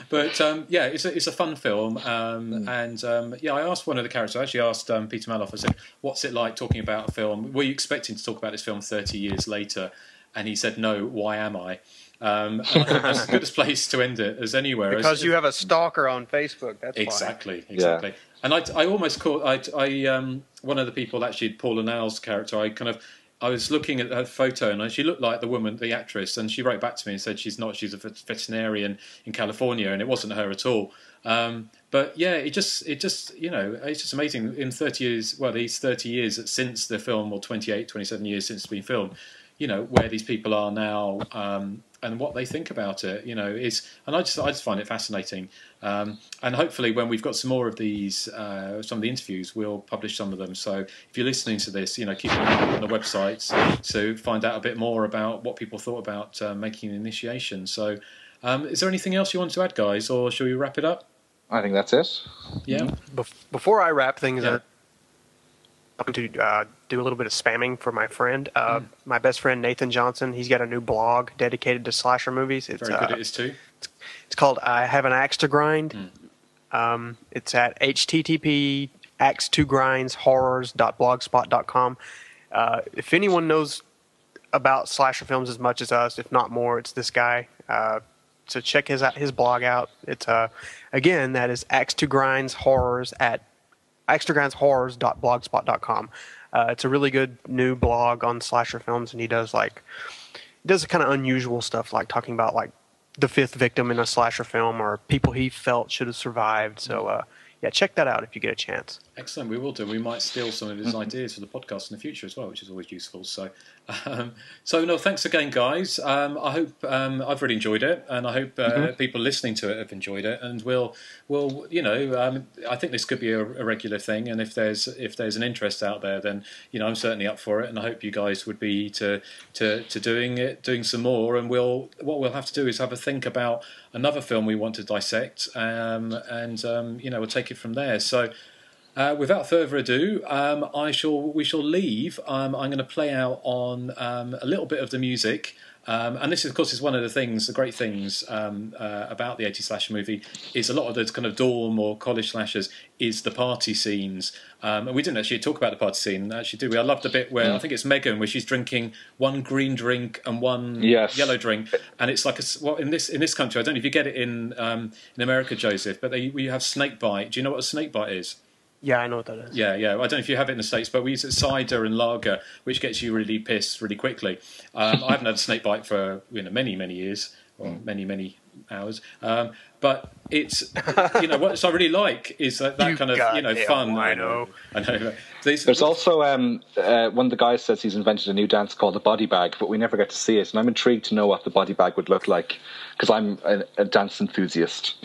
but um, yeah, it's a, it's a fun film, um, and um, yeah, I asked one of the characters. I actually asked um, Peter Maloff. I said, "What's it like talking about a film? Were you expecting to talk about this film thirty years later?" And he said, "No. Why am I?" Um, and I think that's as good a place to end it as anywhere. Because As- you have a stalker on Facebook. That's why. Exactly, exactly. And I, I almost caught, I, I, um, one of the people actually, Paula Knowles' character, I kind of, I was looking at her photo and she looked like the woman, the actress, and she wrote back to me and said she's not, she's a veterinarian in California, and it wasn't her at all. Um, but yeah, it just, it just, you know, it's just amazing. In 30 years, well, these 30 years since the film, or 28, 27 years since it's been filmed, you know, where these people are now, um, and what they think about it, you know, is, and I just, I just find it fascinating. Um, and hopefully, when we've got some more of these, uh, some of the interviews, we'll publish some of them. So if you're listening to this, you know, keep an eye on the websites to find out a bit more about what people thought about uh, making an initiation. So, um, is there anything else you want to add, guys, or shall we wrap it up? I think that's it. Yeah. Bef- before I wrap things Yeah. up, I'm going to uh, do a little bit of spamming for my friend, uh, my best friend Nathan Johnson. He's got a new blog dedicated to slasher movies. It's Very uh, good at this too. It's called I Have an Axe to Grind. Um, it's at http axe to grinds horrors.blogspot.com. Uh, if anyone knows about slasher films as much as us, if not more, it's this guy. Uh, so check his his blog out. It's uh, again that is axe to grinds horrors at grinds Uh, it's a really good new blog on slasher films, and he does like he does kind of unusual stuff like talking about like the fifth victim in a slasher film or people he felt should have survived. So uh, yeah, check that out if you get a chance. Excellent, we will do. We might steal some of his ideas for the podcast in the future as well, which is always useful. So, um, so no, thanks again, guys. Um, I hope um, I've really enjoyed it, and I hope uh, people listening to it have enjoyed it. And we'll, we'll, you know, um, I think this could be a, a regular thing. And if there's if there's an interest out there, then you know, I'm certainly up for it. And I hope you guys would be to to to doing it, doing some more. And we'll what we'll have to do is have a think about another film we want to dissect, um, and um, you know, we'll take it from there. So. Uh, without further ado, um, I shall we shall leave. Um, I'm going to play out on um, a little bit of the music, um, and this, of course, is one of the things, the great things um, uh, about the 80 slasher movie is a lot of the kind of dorm or college slashers is the party scenes. Um, and we didn't actually talk about the party scene, actually, did we? I loved the bit where I think it's Megan where she's drinking one green drink and one Yes. yellow drink, and it's like a well in this in this country. I don't know if you get it in um, in America, Joseph, but they, we have snake bite. Do you know what a snake bite is? Yeah, I know what that is. Yeah, yeah. I don't know if you have it in the States, but we use it cider and lager, which gets you really pissed really quickly. Um, I haven't had a snake bite for you know many, many years, or many, many hours. Um, but it's you know what I really like is that, that You kind of you know goddamn fun. wino. I know. These, There's also um, uh, one of the guys says he's invented a new dance called the body bag, but we never get to see it. And I'm intrigued to know what the body bag would look like because I'm a, a dance enthusiast.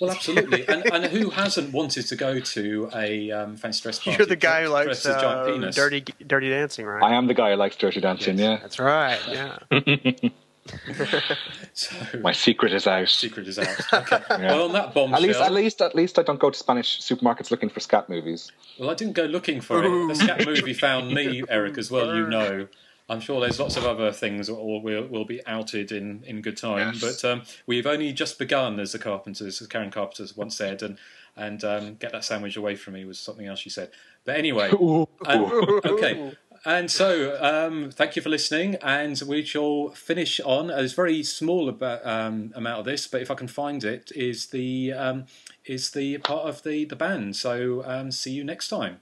Well, absolutely. And, and who hasn't wanted to go to a um, fancy dress party? You're the guy who likes dressed giant uh, penis? dirty dirty dancing, right? I am the guy who likes dirty dancing. Yeah. That's right. Yeah. So, my secret is out. secret is out. Okay. Well, on that bombshell. At least, at least, at least, I don't go to Spanish supermarkets looking for scat movies. Well, I didn't go looking for it. The scat movie found me, Erik, as well. You know. I'm sure there's lots of other things that will will, will be outed in, in good time. Yes. But um, we've only just begun, as the Carpenters, as Karen Carpenters once said, and and um, get that sandwich away from me was something else she said. But anyway, um, okay. And so, um, thank you for listening, and we shall finish on. a very small about, um, amount of this, but if I can find it, is the um, is the part of the the band. So, um, see you next time.